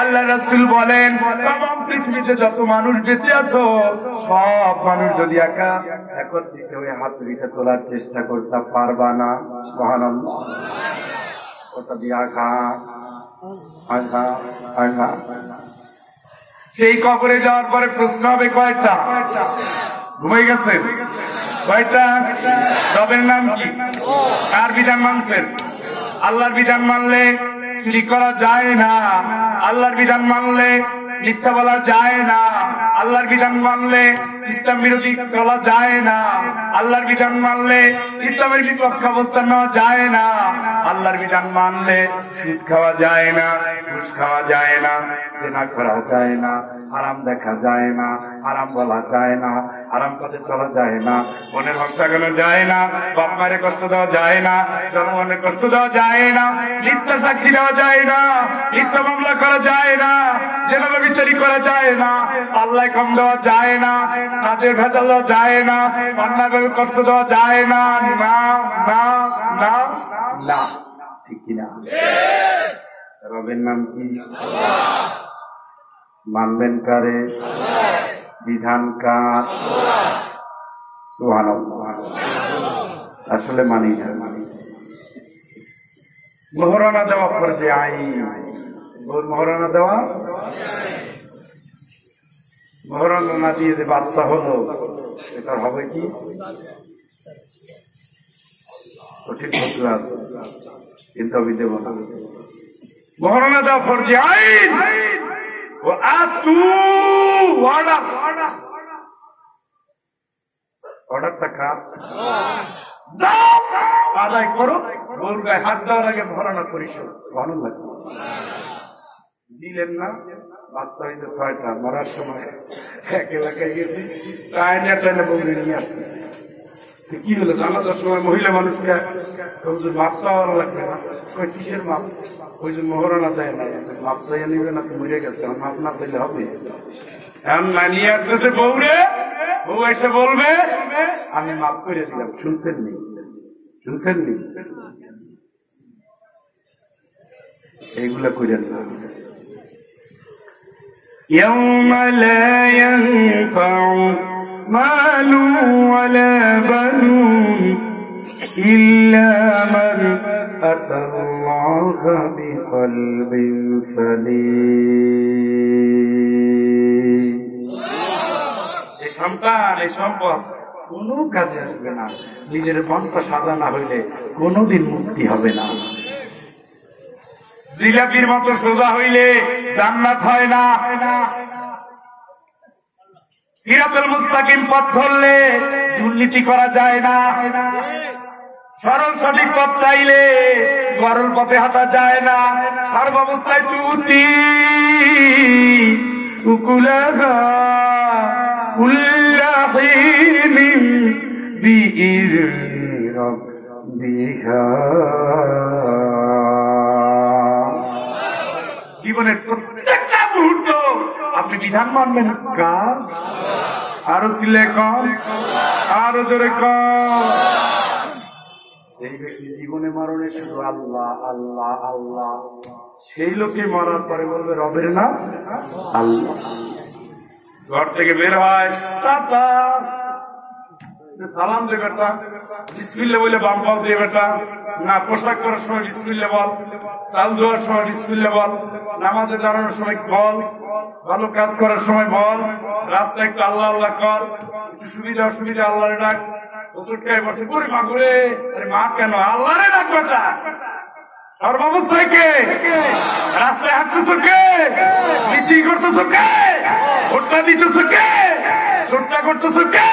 আল্লাহ রাসুল বলেন তাম পৃথিবীতে যত মানুষ বেঁচে আছো, সব মানুষ যদি একা একত্রিত হয়ে হাতুড়িটা তোলার চেষ্টা করতে পারবা না। মহানন্দ ওটা দিয়ে সেই কবরে যাওয়ার পরে প্রশ্ন হবে কয়েকটা ঘুমাই গেছেন? কয়টা রবের নাম কি? কার বিধান মানছেন? আল্লাহর বিধান মানলে চুরি করা যায় না। আল্লাহর বিধান মানলে মিথ্যা বলা যায় না। আল্লাহর বিধান মানলে ইসলাম বিরোধী চলা যায় না আল্লাহর বিধান মানলে ইসলামের বিপক্ষে অবস্থান নেওয়া যায় না আল্লাহর বিধান মানলে সুদ খাওয়া যায় না ঘুষ খাওয়া যায় না সেনা করা যায় না আরাম দেখা যায় না আরাম বলা যায় না আরাম পথে চলা যায় না মনের হত্যা করা যায় না বাপ মায়ের কষ্ট দেওয়া যায় না জনগণের কষ্ট দেওয়া যায় না মিথ্যা সাক্ষী দেওয়া যায় না মিথ্যা মামলা করা যায় না যেভাবে বিচারি করা যায় না আল্লাহ কম দেওয়া যায় না কাজের ভেজাল যায় না অন্যায়ভাবে কষ্ট দেওয়া যায় না না না না। না, ঠিক কিনা? রবের নাম কি? মানবেন কারে? বিধান কার? সুহান আসলে মানি না। মানি। মহরানা দেওয়া ফরজে আইন। মহরানা দেওয়া? মহরানা না দিয়ে যে বাচ্চা হলো, এটা হবে কি? কঠিন ফতুয়া কিন্তু আমি দেব না মহরানা দেওয়া ফরজে আইন! ও আতু অর্ডার অর্ডারটা কার? দাও আদায় করো। গায়ে হাত দেওয়ার আগে ভরানো পরিশোধ ভালো লাগে দিলেন না বাচ্চা হইতে ছয়টা, মরার সময় এক এলাকায় গেছি নিয়ে আসতেছে। তো কি হলো, জানাজার সময় মহিলা মানুষকে লাগবে না। কিসের মাপ? দেয় না না মরে গেছে মাপ না চাইলে হবে। আসতেছে বউ এসে বলবে, আমি মাপ করে দিলাম, শুনছেন নি? শুনছেন নি? এইগুলা করেন না। يوم لا ينفع مال ولا بنون إلا من أتى الله بقلب سليم এই সন্তান এই সম্পদ কোনো কাজে আসবে না নিজের মনটা সাদা না হইলে কোনোদিন মুক্তি হবে না জিলাপির মতো সোজা হইলে জান্নাত হয় না। সিরাতুল মুস্তাকিম পথ ধরলে দুর্নীতি করা যায় না। সরল সঠিক পথ চাইলে গরল পথে হাঁটা যায় না। সর্বাবস্থায় তুতি উকুলাহা কুল্লা জীবনের প্রত্যেকটা মুহূর্ত আপনি বিধান মানবেন। কার? আরও ছিলে কম আরও জোরে কম সেই ব্যক্তি জীবনে মরণে শুধু আল্লাহ আল্লাহ আল্লাহ সেই লোকে মরার পরে বলবে রবের নাম আল্লাহ। ঘর থেকে বের হয়। সালাম দে বেটা বিসমিল্লা বলে বাম বল দিয়ে বেটা। না, পোশাক করার সময় বিসমিল্লা বল, চাল ধোয়ার সময় বিসমিল্লা বল, নামাজে দাঁড়ানোর সময় বল, ভালো কাজ করার সময় বল, রাস্তায় একটু আল্লাহ আল্লাহ কর, একটু সুবিধা অসুবিধা আল্লাহ ডাক ওষুধ খাই বসে করে মা করে আরে মা কেন? আল্লাহরে ডাক সর্বাবস্থায় কে রাস্তায় হাঁটতেছ কে মিছিল করতেছ কে ভোটটা দিতেছ কে ছোটটা করতেছ কে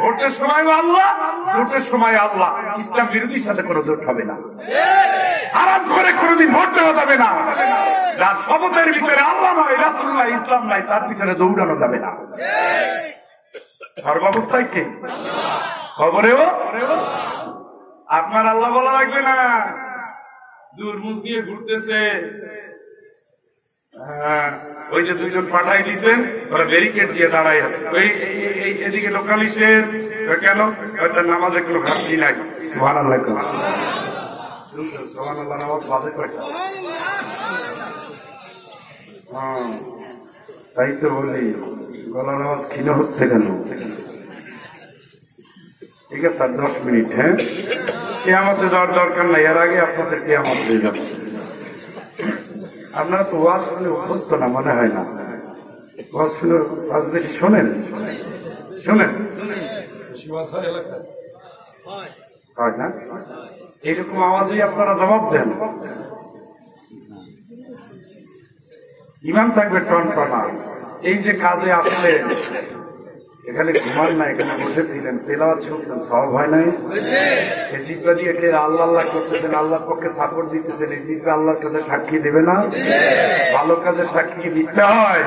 ভোটের সময় আল্লাহ ভোটের সময় আল্লাহ। ইসলাম বিরোধীর সাথে কোনো জোট হবে না। আরাম করে কোনোদিন ভোট দেওয়া যাবে না। যার শপথের ভিতরে আল্লাহ নয় রাসুল্লাহ ইসলাম নাই, তার পিছনে দৌড়ানো যাবে না। সর্বাবস্থায় কে? খবরেও? আপনার আল্লাহ বলা লাগবে না। দুর্মুজ দিয়ে ঘুরতেছে। হ্যাঁ, ওই যে দুইজন পাঠাই দিয়েছেন ওরা ব্যারিকেড দিয়ে দাঁড়াই আছে। ওই এদিকে লোকালিসের কেন? ওইটার নামাজে কোনো ঘাটতি নাই। সুহান আল্লাহ নামাজ বাজে হ্যাঁ, তাই তো বলি গলা নামাজ ক্ষীণ হচ্ছে কেন? ঠিক আছে দশ মিনিট হ্যাঁ? কেয়ামতে যাওয়ার দরকার নাই, এর আগে আপনাদের কেয়ামত হয়ে যাবে। আপনারা তো ওয়াজ শুনে অভ্যস্ত না, মনে হয় না। ওয়াজ শুনে ওয়াজ বেশি শোনেন? শোনেন? হয় না? এরকম আওয়াজেই আপনারা জবাব দেন। ইমান থাকবে টন টনা এই যে কাজে আসলে এখানে ঘুমান না এখানে বসেছিলেন তেলাওয়াত শুনছেন সব হয় নাই এই জিব্বা দিয়ে একে আল্লাহ আল্লাহ করতেছেন আল্লাহর পক্ষে সাপোর্ট দিতেছেন এই জিব্বা আল্লাহর কাছে সাক্ষী দেবে না ভালো কাজে সাক্ষী কি দিতে হয়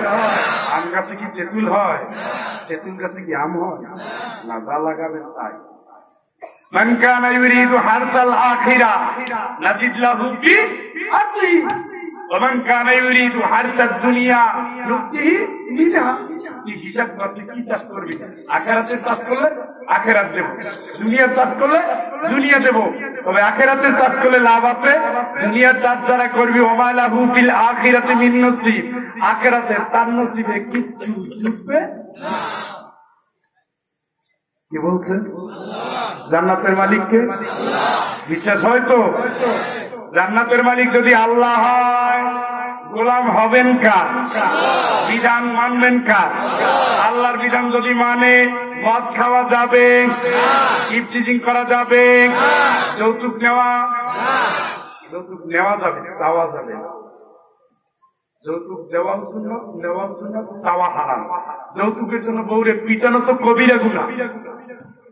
আম গাছে কি তেঁতুল হয় তেঁতুল গাছে কি আম হয় না যা লাগাবেন তাই من كان يريد حرث الآخرة نزد له في حرثه ومن كان يريد حرث الدنيا نؤته منها তুই হিসাব কর তুই কি চাষ করবি আখেরাতে চাষ করলে আখেরাত দেব দুনিয়ার চাষ করলে দুনিয়া দেব তবে আখেরাতে চাষ করলে লাভ আছে দুনিয়ার চাষ যারা করবি ওমালা হুফিল আখিরাতে মিন নসিব আখেরাতে তার নসিবে কিচ্ছু জুটবে কি বলছেন জান্নাতের মালিককে বিশ্বাস হয় তো জান্নাতের মালিক যদি আল্লাহ হয়, গোলাম হবেন কার? বিধান মানবেন কার? আল্লাহর বিধান যদি মানে মদ খাওয়া যাবে ইফটিজিং করা যাবে, যৌতুক নেওয়া যৌতুক নেওয়া যাবে, চাওয়া যাবে। যৌতুক দেওয়া শূন্য নেওয়া শূন্য চাওয়া হারাম। যৌতুকের জন্য বউরে পিটানো তো কবিরা গুণা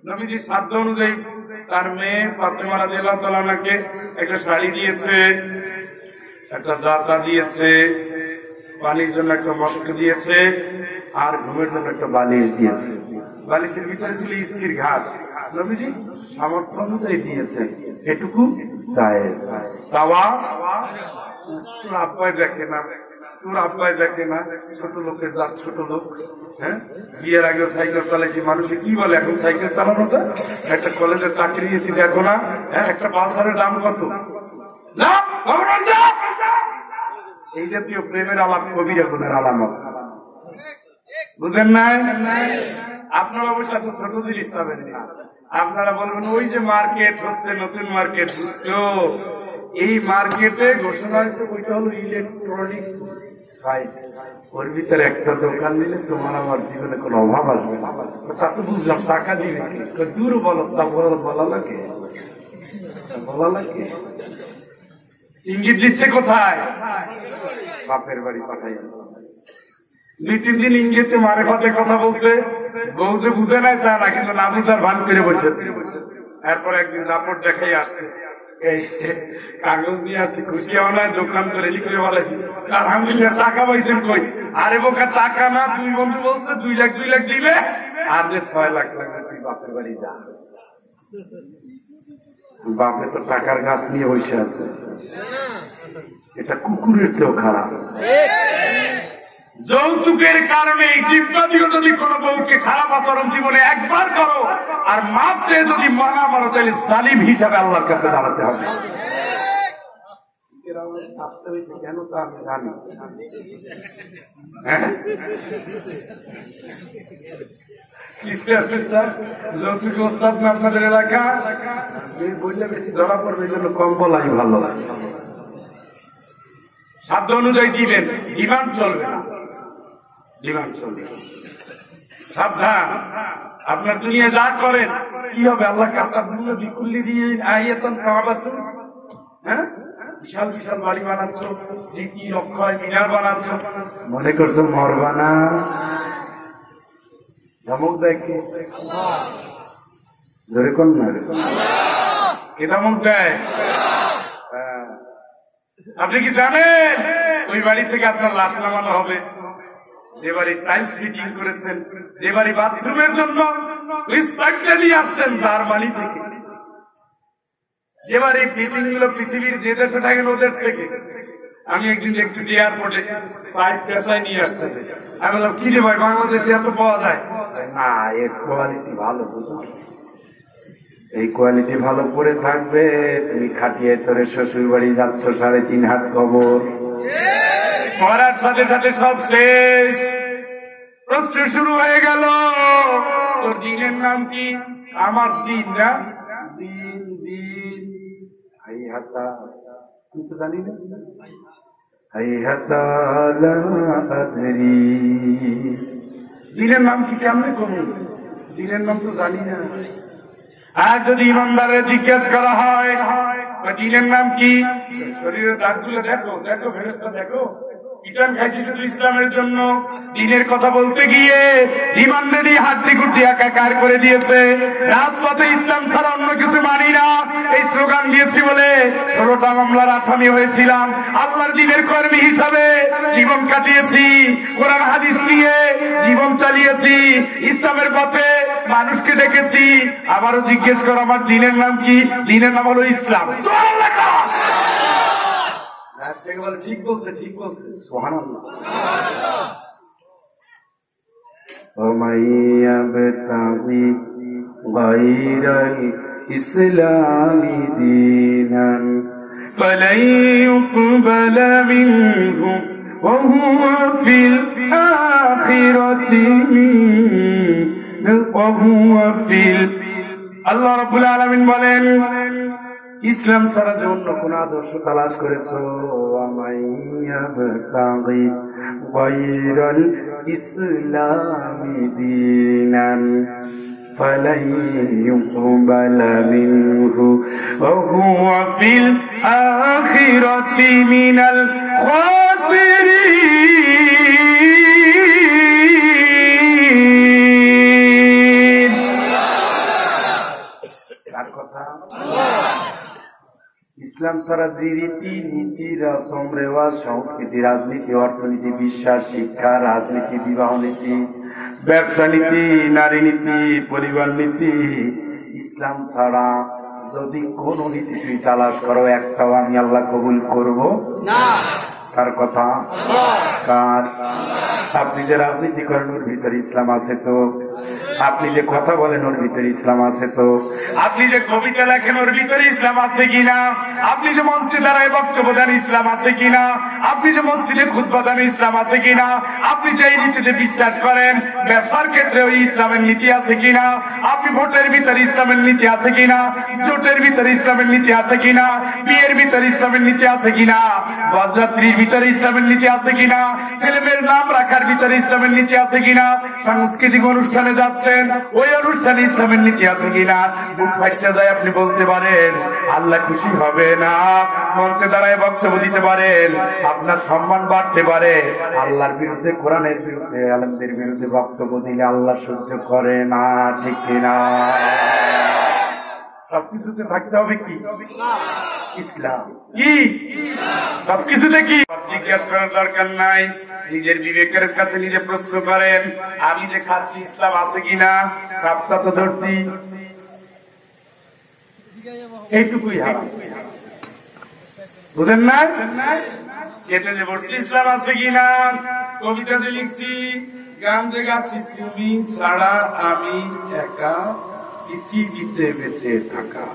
নবীজি সাধ্য অনুযায়ী তার মেয়ে ফাতেমা রাদিয়াল্লাহু তালানাকে একটা শাড়ি দিয়েছে, একটা জাতা দিয়েছে পানির জন্য একটা মশক দিয়েছে আর ঘুমের জন্য একটা বালিশ দিয়েছে। বালিশের ভিতরে ছিল ইস্কির ঘাস। নবীজি সামর্থ্য অনুযায়ী দিয়েছে এটুকু চায় চাওয়া তোর আব্বাই দেখে না। তোর আব্বাই দেখে না, ছোট লোকের ছোট লোক হ্যাঁ? বিয়ের আগে সাইকেল চালাইছি কি বলে এখন সাইকেল চালানো একটা কলেজে চাকরি দেখো না হ্যাঁ? একটা পালসারের দাম কত। এই জাতীয় প্রেমের আলাপ কবিরা গুণের আলামত। বুঝেন নাই? আপনারা অবশ্য এত ছোট জিনিস পাবেন না। আপনারা বলবেন, ওই যে মার্কেট হচ্ছে, নতুন মার্কেট, বুঝছ? এই মার্কেটে ঘোষণা হয়েছে, ওইটা হলো ইলেকট্রনিক্স সাইট ওর ভিতরে একটা দোকান নিলে তোমার আমার জীবনে কোনো অভাব আসবে না। তা তো বুঝলাম, টাকা দিবে দূর বলো, তা বলো লাগে? বলা লাগে? ইঙ্গিত দিচ্ছে কোথায়? বাপের বাড়ি পাঠাই দুই, তিন দিন ইঙ্গিতে মারে ফাতে কথা বলছে। যে বুঝে নাই তা না, কিন্তু না বুঝার ভান করে বসেছে। এরপর একদিন রাপোর্ট দেখাই আসছে। এই কাগজ নিয়ে আসছি খুশি নয় দোকান করে বলেছি। আলহামদুলিল্লাহ, টাকা পাইছেন কই? আরে বোকা, টাকা না, দুই বন্ধু বলছে, দুই লাখ দুই লাখ দিবে আর যে ছয় লাখ লাগবে, তুই বাপের বাড়ি যা। বাপে তো টাকার গাছ নিয়ে বসে আছে। এটা কুকুরের চেয়েও খারাপ। যৌতুকের কারণে যদি কোনো বউকে খারাপ আচরণ জীবনে একবার করো, আর চেয়ে যদি মানা মারো, তাহলে জালিম হিসাবে আল্লাহর কাছে দাঁড়াতে হবে। হ্যাঁ। আপনাদের এলাকা? বইলে বেশি ধরা পড়বে, এই জন্য কম বলাই ভালো সাধ্য অনুযায়ী দিবেন, ডিমান্ড চলবে না। সাবধান। আপনার দুনিয়া যা করেন, কি হবে? আল্লাহকে কাতার মূল্য বিকুল্লি দিয়ে আইয়াতন খাওয়াবাচ্ছ হ্যাঁ? বিশাল বিশাল বাড়ি বানাচ্ছ, স্মৃতি অক্ষয় মিনার বানাচ্ছ। মনে করছ মরবানা ধমক দেখে ধরে না? কে ধমক দেয়? হ্যাঁ। আপনি কি জানেন? ওই বাড়ি থেকে আপনার লাশ নামানো হবে। যে বাড়ি টাইলস ফিটিং করেছেন, যে বাথরুমের জন্য নিয়ে আসছেন জার্মানি থেকে। যে ফিটিংগুলো পৃথিবীর যে দেশে থাকেন ওদের থেকে। আমি একদিন দেখতেছি এয়ারপোর্টে পাইপ পেঁচায় নিয়ে আসতেছে। আমি বললাম, কি রে ভাই, বাংলাদেশে এত পাওয়া যায়? না, এর কোয়ালিটি ভালো বুঝো এই কোয়ালিটি ভালো করে থাকবে, তুমি খাটিয়ে তোরে শ্বশুর বাড়ি যাচ্ছ সাড়ে তিন হাত কবর। মরার সাথে সাথে সব শেষ। প্রশ্ন শুরু হয়ে গেল। তোর দিনের নাম কি? আমার দিন না? দিন দিন হাই হাতা তুই তো জানি না। হাই হাতা দিনের নাম কি কেমনে করুন দিনের নাম তো জানি না। আর যদি ইমানদারের জিজ্ঞেস করা হয় দিনের নাম কি? শরীরের দাগগুলো দেখো দেখো ফেরস্তা দেখো। ইসলামের জন্য দিনের কথা বলতে গিয়ে হাড্ডি গুড্ডি একাকার করে দিয়েছে। রাজপথে ইসলাম ছাড়া অন্য কিছু মানি না। এই স্লোগান দিয়েছি বলে ষোলোটা মামলার আসামি হয়েছিলাম। দিনের কর্মী হিসাবে জীবন কাটিয়েছি, কোরআন, হাদিস নিয়ে জীবন চালিয়েছি, ইসলামের পথে মানুষকে দেখেছি। আবারও জিজ্ঞেস করো, আমার দিনের নাম কি? দিনের নাম হলো ইসলাম। একেবারে ঠিক বলছে ঠিক বলছে সোহান ومن يبتغي غير الإسلام دينا فلن يقبل منه وهو في الآخرة من- وهو في ال- আল্লাহ রব্বুল আলামিন বলেন ইসলাম ছাড়া যে অন্য কোন আদর্শ তালাশ করেছ আমাইয়াবতাগি গায়রাল ইসলামি দীনান فلن يقبل منه وهو في الآخرة من الخاسرين ছাড়া যে রীতি নীতি রসম রেওয়াজ সংস্কৃতি রাজনীতি অর্থনীতি বিশ্বাস শিক্ষা রাজনীতি বিবাহ নীতি ব্যবসা নীতি নারী নীতি পরিবার নীতি। ইসলাম ছাড়া যদি কোন নীতি তুই তালাশ করো একটাও আমি আল্লাহ কবুল করব না। তার কথা? কার? আপনি যে রাজনীতি করেন ওর ভিতরে ইসলাম আছে তো? আপনি যে কথা বলেন, ওর ভিতরে ইসলাম আছে তো? আপনি যে কবিতা লেখেন, ওর ভিতরে ইসলাম আছে কিনা? আপনি যে মঞ্চে দাঁড়ায় বক্তব্য দেন, ইসলাম আছে কিনা? আপনি যে মসজিদে খুদ্া দেন, ইসলাম আছে কিনা? আপনি যে এই নীতিতে বিশ্বাস করেন, ব্যবসার ক্ষেত্রে ওই ইসলামের নীতি আছে কিনা? আপনি ভোটের ভিতরে ইসলামের নীতি আছে কিনা? জোটের ভিতরে ইসলামের নীতি আছে কিনা? বিয়ের ভিতরে ইসলামের নীতি আছে কিনা? বরযাত্রীর ভিতরে ইসলামের নীতি আছে কিনা? ছেলেমেয়ের নাম রাখার ভিতরে ইসলামের নীতি আছে কিনা? সাংস্কৃতিক অনুষ্ঠানে যাচ্ছেন ওই অনুষ্ঠানে ইসলামের নীতি আছে কিনা? বুক ফাইটটা যায়, আপনি বলতে পারেন, আল্লাহ খুশি হবে না। মঞ্চে দাঁড়ায় বক্তব্য দিতে পারেন, আপনার সম্মান বাড়তে পারে। আল্লাহর বিরুদ্ধে, কোরআনের বিরুদ্ধে, আলমদের বিরুদ্ধে বক্তব্য দিলে আল্লাহ সহ্য করে না, ঠিক কিনা? সবকিছুতে থাকতে হবে কি? ইসলাম। কি? সবকিছুতে কি? জিজ্ঞাসা করার দরকার নাই? নিজের বিবেকের কাছে নিজে প্রশ্ন করেন আমি যে খাচ্ছি ইসলাম আছে কিনা? সাপটা তো ধরছি। এইটুকুই বুঝেন না এতে যে বলছি ইসলাম আছে কিনা? কবিতা যে লিখছি গান যে গাচ্ছি তুমি ছাড়া আমি একা পৃথিবীতে বেঁচে থাকা।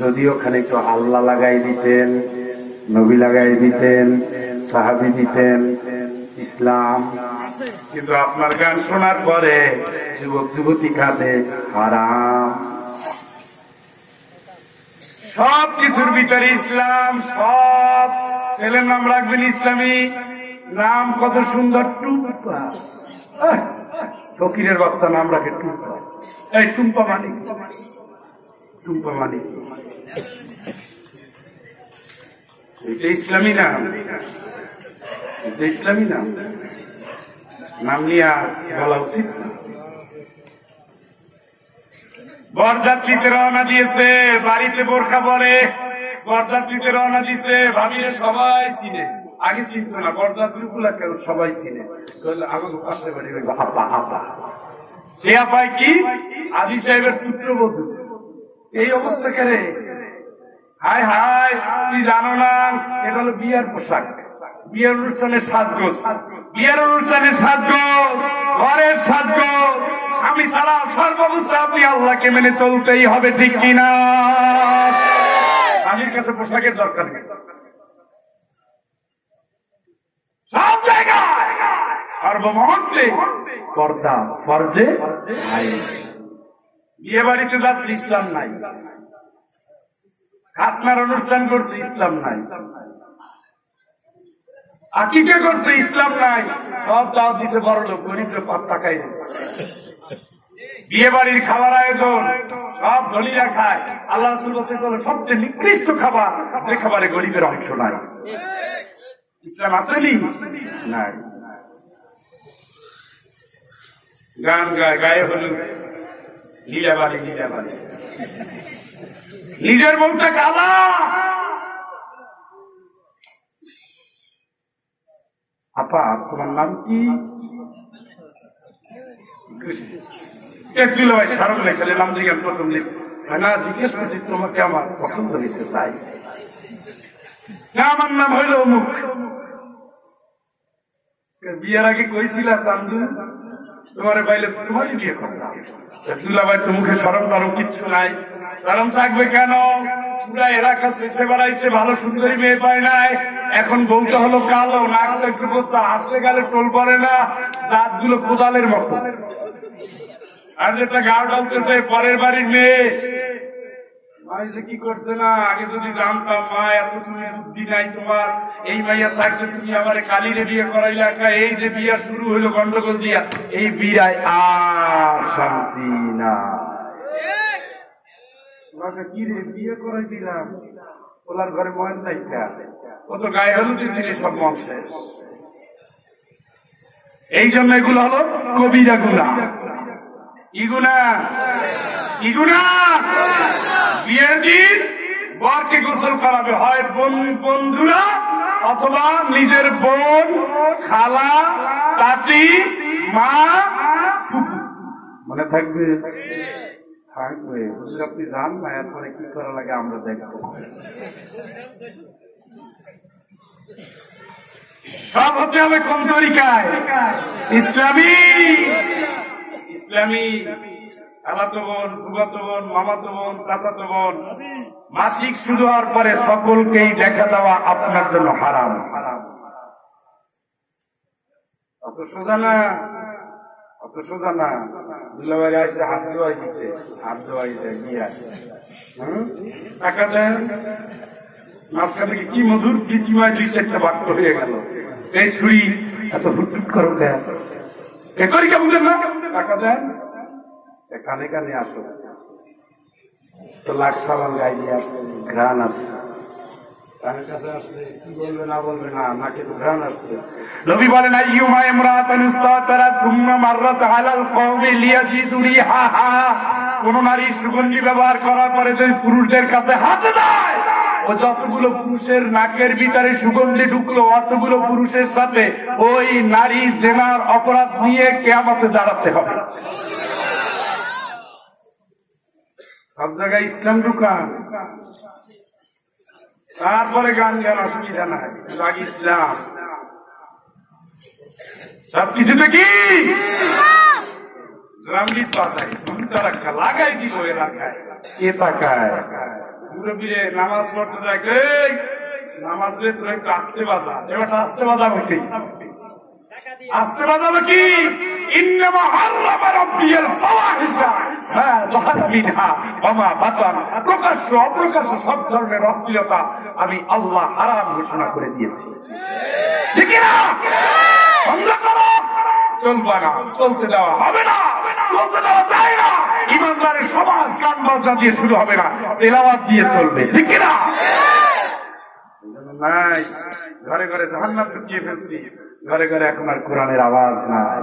যদি ওখানে একটু আল্লাহ লাগাই দিতেন নবী লাগাই দিতেন সাহাবি দিতেন ইসলাম। কিন্তু আপনার গান শোনার পরে যুবক যুবতী কাঁদে হারাম। সব কিছুর ভিতরে ইসলাম সব। ছেলের নাম রাখবেন ইসলামী। নাম কত সুন্দর আহ, ফকিরের বাচ্চা নাম রাখে টুম্পা। এই, টুম্পা মানিক। টুম্পা মানিক। এটা ইসলামী নাম। এটা ইসলামী নাম। নাম নিয়ে বলা উচিত বরযাত্রীতে রওনা দিয়েছে, বাড়িতে বোরখা পরে। বরযাত্রীতে রওনা দিয়েছে, ভাবিরে সবাই চিনে। আগে চিনত না বরযাত্রী গুলা কেউ সবাই চিনে? আমাকে পাশে বাড়ি আপা আপা সে আপায় কি? আজি সাহেবের পুত্রবধূ। এই অবস্থা কেন? হাই হাই তুই জানো না এটা হলো বিয়ার পোশাক। বিয়ের অনুষ্ঠানের সাজগোজ। বিয়ের অনুষ্ঠানের সাজগোজ ঘরের সাজগোজ। স্বামী ছাড়া সর্বাবস্থা আপনি আল্লাহকে মেনে চলতেই হবে ঠিক কিনা? আমির কাছে পোশাকের দরকার নেই। সব জায়গায় ফরজে বিয়ে বাড়িতে যাচ্ছে, ইসলাম নাই। খাতনার অনুষ্ঠান করছে, ইসলাম নাই। আকিকে করছে, ইসলাম নাই। সব দাও দিছে বড় লোক গরিব লোক পাত টাকাই বিয়ে বাড়ির খাবার আয়োজন, সব ধনীরা খায়। আল্লাহ সবচেয়ে নিকৃষ্ট খাবার, যে খাবারে গরিবের অংশ নাই। ইসলাম আসেনি? নাই। গান গায়, গায়ে হলুদ। লীলা বাড়ি লীলা বাড়ি নিজের মুখটা কালা। আপা, তোমার নাম কি? নাম না। জিজ্ঞেস তোমাকে আমার পছন্দ হয়েছে, তাই। না, আমার নাম হইল মুখ বিয়ের আগে কইছিল, চান্দু, তোমার পাইলে তোমারই বিয়ে করতাম দুলা ভাই তো মুখে সরম কারও কিচ্ছু নাই। সরম থাকবে কেন? পুরা এলাকা শেষে বেড়াইছে ভালো সুন্দরী মেয়ে পায় নাই। এখন বলতে হলো কালো, নাক একটু বোঝা হাসতে গেলে টোল পরে না দাঁতগুলো কোদালের মতো। আর যেটা গাও ডালতেছে পরের বাড়ির মেয়ে। যে কি করছে না? আগে যদি জানতাম মা এত তুমি বুদ্ধি নাই তোমার। এই মাইয়া থাকলে তুমি আমার কালিরে বিয়ে করাইলে এই যে বিয়া শুরু হইল গন্ডগোল দিয়া এই বিয়ায় আর শান্তি না। কি রে বিয়ে করাই দিলাম? ওলার ঘরে ময়ন নাই কত গায়ে হলুদের জিনিস সব মন শেষ। এই জন্য এগুলো হলো কবিরা গুণা। ইগুনা ইগুনা! বিয়ের দিন বরকে গোসল করাবে। হয় বন্ধুরা অথবা নিজের বোন খালা চাচি মা। মনে থাকবে? থাকবে। আপনি যান না এরপরে কি করা লাগে আমরা দেখব। সব হতে হবে কোন তরিকায়? ইসলামী। ইসলামী। বোন বোন, মামাতো বোন, চাচাতো বোন, মাসিক শুরু হওয়ার পরে সকলকেই দেখা দেওয়া আপনার জন্য হারাম। অত সোজা না? অত সোজা না? আসছে, হাত ধোয়াই দিতে। হাত দেয় গিয়া হুম? টাকা দেন। মাঝখান থেকে কি মধুর গীতিময় দুই চারটা বাক্য হয়ে গেল। এই ছুরি, এত হুটুট করো কেন এ করি কে না? টাকা দেন। কানে কানে আসো? তো লাখ আছে কানের কাছে আসছে ঘ্রাণ রিহাহা। কোন নারী সুগন্ধি ব্যবহার করার পরে যদি পুরুষদের কাছে হাত দেয়, ও যতগুলো পুরুষের নাকের ভিতরে সুগন্ধি ঢুকলো, অতগুলো পুরুষের সাথে ওই নারী, জেনার অপরাধ নিয়ে কেয়ামতে দাঁড়াতে হবে। সব জায়গায় ইসলাম ঢুকান। তারপরে গান গান অসুবিধা নাই। আগে ইসলাম। সব কিছুতে কি? রামজিৎ বাসায় তারা লাগাই দিল এলাকায়। কে তাকায়? মুরব্বীরে নামাজ পড়তে থাকে এই, নামাজ পড়ে একটু আসতে বাজা। এবার আসতে বাজাবো কি? আসতে বাজাবো কি? অপ্রকাশ্য সব ধরনের আমি আল্লাহ হারাম ঘোষণা করে দিয়েছি। চলবে না, চলতে দেওয়া হবে না, চলতে দেওয়া যায় না। ইমানদারের সমাজ গান বাজনা দিয়ে শুরু হবে না, তেলাওয়াত দিয়ে চলবে। ঠিক না ঘরে ঘরে জাহান্নাম ঢুকিয়ে ফেলছি। ঘরে ঘরে এখন আর কোরআনের আওয়াজ নাই।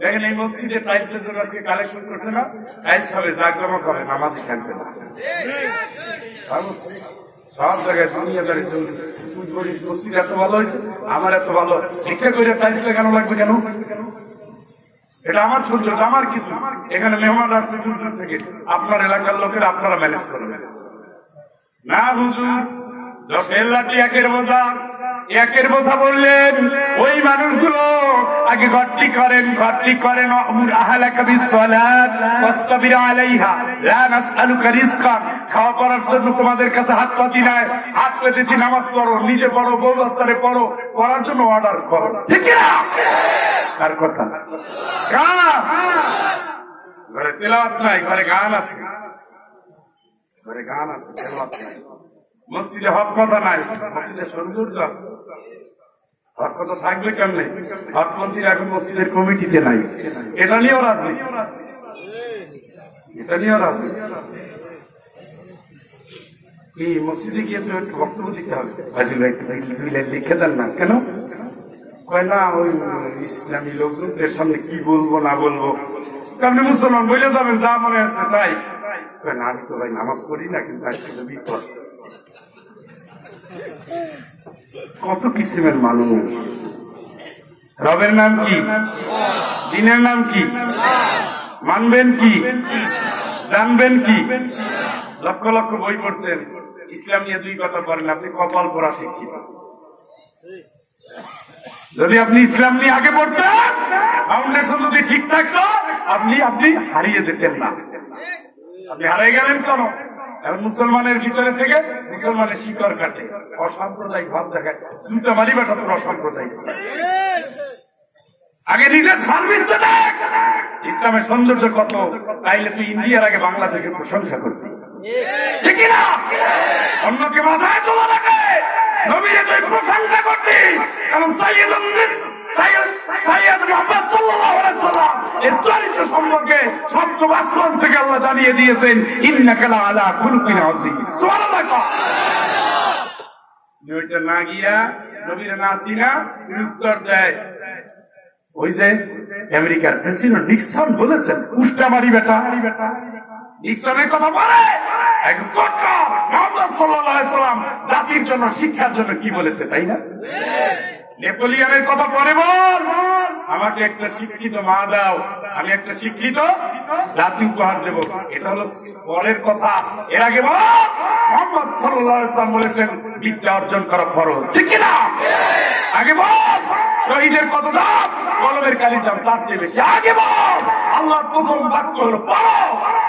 দেখেন এই মসজিদে টাইলসের জন্য আজকে কালেকশন করছে না? টাইলস হবে জাগজমক হবে নামাজই খানতে না। সব জায়গায় দুনিয়াদারি মসজিদ এত ভালো হয়েছে? আমার এত ভালো। শিক্ষা করে টাইলস লাগানো লাগবে কেন? এটা আমার সূর্য আমার কিছু। এখানে মেহমান আসছে দূর দূর থেকে। আপনার এলাকার লোকের আপনারা ম্যানেজ করবেন। না, হুজুর, দশের লাঠি একের বোঝা। একের বোঝা বললেন, ওই মানুষগুলো আগে করেন, ঘরটি করেন আলাইহা, লা নাসআলুকা খাওয়া পড়ার জন্য তোমাদের কাছে নাই, হাত নিজে পড়ো পড়ো জন্য অর্ডার করো। ঠিক কথা? ঘরে ঘরে গান আছে। ঘরে গান আছে মসজিদে হক কথা নাই, মসজিদে সৌন্দর্য আছে। হক কথা থাকবে কেমনে? হকপন্থীরা এখন মসজিদের কমিটিতে নাই। এটা নিয়েও রাজনীতি। এটা নিয়েও রাজনীতি। কি মসজিদে গিয়ে তো একটু বক্তব্য দিতে হবে। হাজির ভাই লিখে দেন না। কেন? কয়, না, ওই ইসলামী লোকজনদের সামনে কি বলব, না বলব? আপনি মুসলমান বলে যাবেন, যা মনে আছে তাই। না, আমি তো ভাই নামাজ পড়ি না, কিন্তু আজকে বিপদ। কত কিসিমের মানুষ? রবের নাম কি? দিনের নাম কি? মানবেন কি? জানবেন কি? লক্ষ লক্ষ বই পড়ছেন। ইসলাম নিয়ে দুই কথা বলেন, আপনি কপাল পড়া শিক্ষিত। যদি আপনি ইসলাম নিয়ে আগে পড়তেন ফাউন্ডেশন যদি ঠিক থাকতো, আপনি আপনি হারিয়ে যেতেন না। আপনি হারিয়ে গেলেন কেন? এখন মুসলমানের ভিতরে থেকে মুসলমানের শিকড় কাটে। অসাম্প্রদায়িক ভাব দেখায়। সুতা মারি বেটা তোর অসাম্প্রদায়িক আগে নিজের সার্ভিস ইসলামের সৌন্দর্য কত? তাইলে তুই ইন্ডিয়ার আগে বাংলাদেশের প্রশংসা করবি। অন্যকে মাথায় তোলা লাগে। নবীরে তুই প্রশংসা করতি কারণ সাইয়েদ সাইয়েদ মোহাম্মদ সাল্লাল্লাহু আলাইহি সাল্লাম এর চরিত্র সম্পর্কে সপ্তম আসমান থেকে আল্লাহ জানিয়ে দিয়েছেন ইন্নাকা আলা খুলুকিন আযীম। ওইটা না গিয়া নবীরে না চিনা উত্তর দেয়। ওই যে আমেরিকার প্রেসিডেন্ট নিক্সন বলেছেন উষ্টা মারি বেটা। নিক্সনের কথা বলে। মোহাম্মদ জাতির জন্য শিক্ষার জন্য কি বলেছে তাই না? নেপোলিয়নের কথা পরে বল। আমাকে একটা শিক্ষিত মা দাও। আমি একটা শিক্ষিত জাতি উপহার দেব। এটা হলো পরের কথা। এর আগে মোহাম্মদ সাল্লাল্লাহু আলাইহি সাল্লাম বলেছেন, বিদ্যা অর্জন করা ফরজ। ঠিক কি না আগে বল। শহীদের কত দাম? কলমের কালির দাম তার চেয়ে বেশি। আগে বল। আল্লাহর প্রথম বাক্য হলো, পড়ো।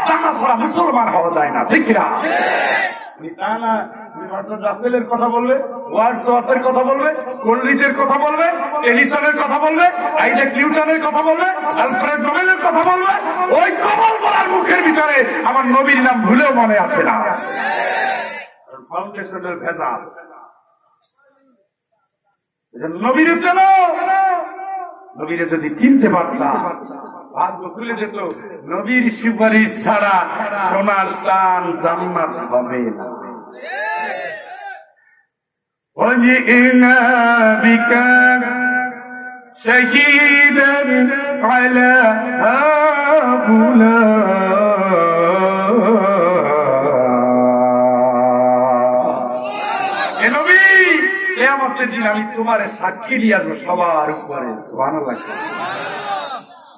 জানা ছাড়া মুসলমান হওয়া যায় না। ঠিক না তুমি তা না কথা বলবে কথা কথা বলবে ওই মুখের ভিতরে আমার নবীর নাম ভুলেও মনে আসে না। নবীরে চেনো নবীরে যদি চিনতে পারতাম ভাগ্য খুলে যেত, নবীর সুপারিশ ছাড়া সোনার চান জান্নাত হবে না। وجئنا بك شهيدا على هؤلاء এ নবী কেয়ামতের দিন আমি তোমার সাক্ষী দিয়ে আসবো সবার উপরে সুবহানাল্লাহ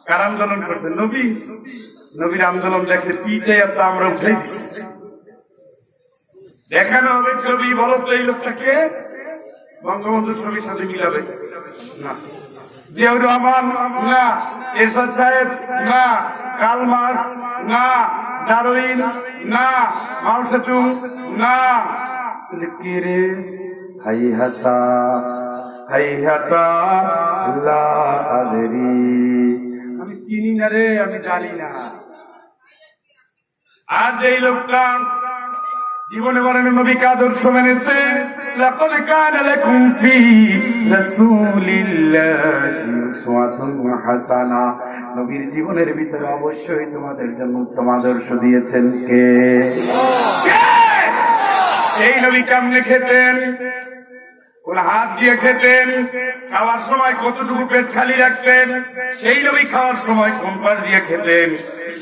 কার আন্দোলন করছে নবী নবীর আন্দোলন দেখলে পিঠে আছে আমরা উঠে দিচ্ছি দেখানো হবে ছবি, বলো তো এই লোকটাকে। বঙ্গবন্ধু ছবির সাথে মিলাবে। না। না। না। কাল মাস না। না। না রে। হাই হাতা হাই হাতা লা আমি চিনি না রে, আমি জানি না। আজ এই লোকটা জীবনে বলেন নবীকে আদর্শ মেনেছে لقد كان لكم في رسول الله أسوة حسنة নবীর জীবনের ভিতরে অবশ্যই তোমাদের জন্য উত্তম আদর্শ দিয়েছেন কে কে? এই নবী কেমনে খেতেন হাত দিয়ে খেতেন, খাওয়ার সময় কতটুকু পেট খালি রাখতেন, সেই নবী খাওয়ার সময় কোন পার দিয়ে খেতেন,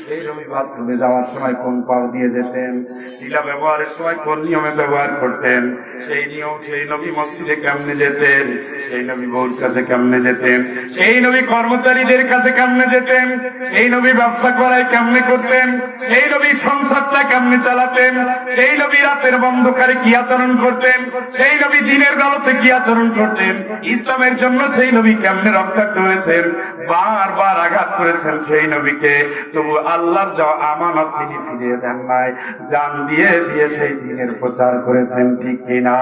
সেই নবী বাথরুমে যাওয়ার সময় কোন পাও দিয়ে যেতেন টিলা ব্যবহারের সময় কোন নিয়মে ব্যবহার করতেন, সেই নিয়ম সেই নবী মসজিদে কেমনে যেতেন, সেই নবী বউর কাছে কেমনে যেতেন, সেই নবী কর্মচারীদের কাছে কেমনে যেতেন, সেই নবী ব্যবসা করায় কেমনে করতেন, সেই নবী সংসারটা কেমনে চালাতেন, সেই নবী রাতের বন্ধকারে কি আচরণ করতেন, সেই নবী দিনের বেলাতে কি আচরণ করতেন। ইসলামের জন্য সেই নবী কেমনে রক্ষা করেছেন বারবার আঘাত করেছেন সেই নবীকে। তবু আল্লাহর আমানত তিনি ফিরিয়ে দেন নাই। জান দিয়ে দিয়ে সেই দিনের প্রচার করেছেন, ঠিক কিনা?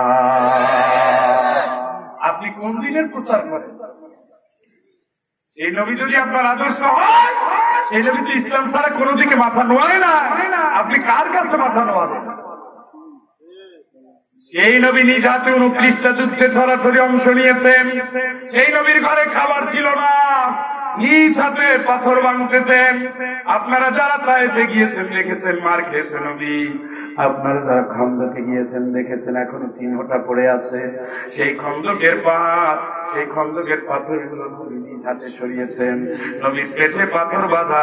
আপনি কোন দিনের প্রচার করেন? এই নবী যদি আপনার আদর্শ হয়, সেই নবী তো ইসলাম ছাড়া কোনো দিকে মাথা নোয়ারে না। আপনি কার কাছে মাথা নোয়াবেন? সেই নবী নিজ হাতে উনত্রিশটা যুদ্ধে সরাসরি অংশ নিয়েছেন। সেই নবীর ঘরে খাবার ছিল না। পাথর আপনারা যারা গিয়েছেন দেখেছেন, মার খেয়েছেন আপনারা যারা খন্দকে গিয়েছেন দেখেছেন, এখনও চিহ্নটা পড়ে আছে। সেই খন্দকের পাত সেই খন্দকের পাথরগুলো নবী নিজ হাতে সরিয়েছেন। নবীর পেটে পাথর বাঁধা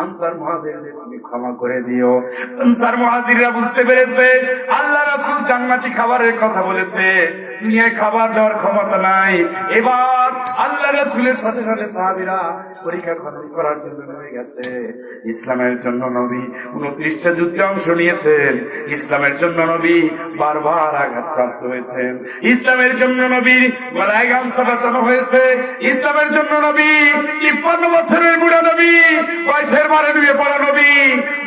আনসার মহাজিরদের আমি ক্ষমা করে দিও। আনসার মহাজিররা বুঝতে পেরেছে, আল্লাহ রাসূল জান্নাতি খাবারের কথা বলেছে। দুনিয়ায় খাবার দেওয়ার ক্ষমতা নাই। এবার আল্লাহ রাসূলের সাথে সাথে সাহাবিরা পরীক্ষা খনন করার জন্য হয়ে গেছে। ইসলামের জন্য নবী উনত্রিশটা যুদ্ধে অংশ নিয়েছেন। ইসলামের জন্য নবী বারবার আঘাতপ্রাপ্ত হয়েছেন। ইসলামের জন্য নবীর গলায় গামছা বাঁচানো হয়েছে। ইসলামের জন্য নবী তিপ্পান্ন বছরের বুড়া নবী, বয়সের বারে ডুবে পড়া নবী,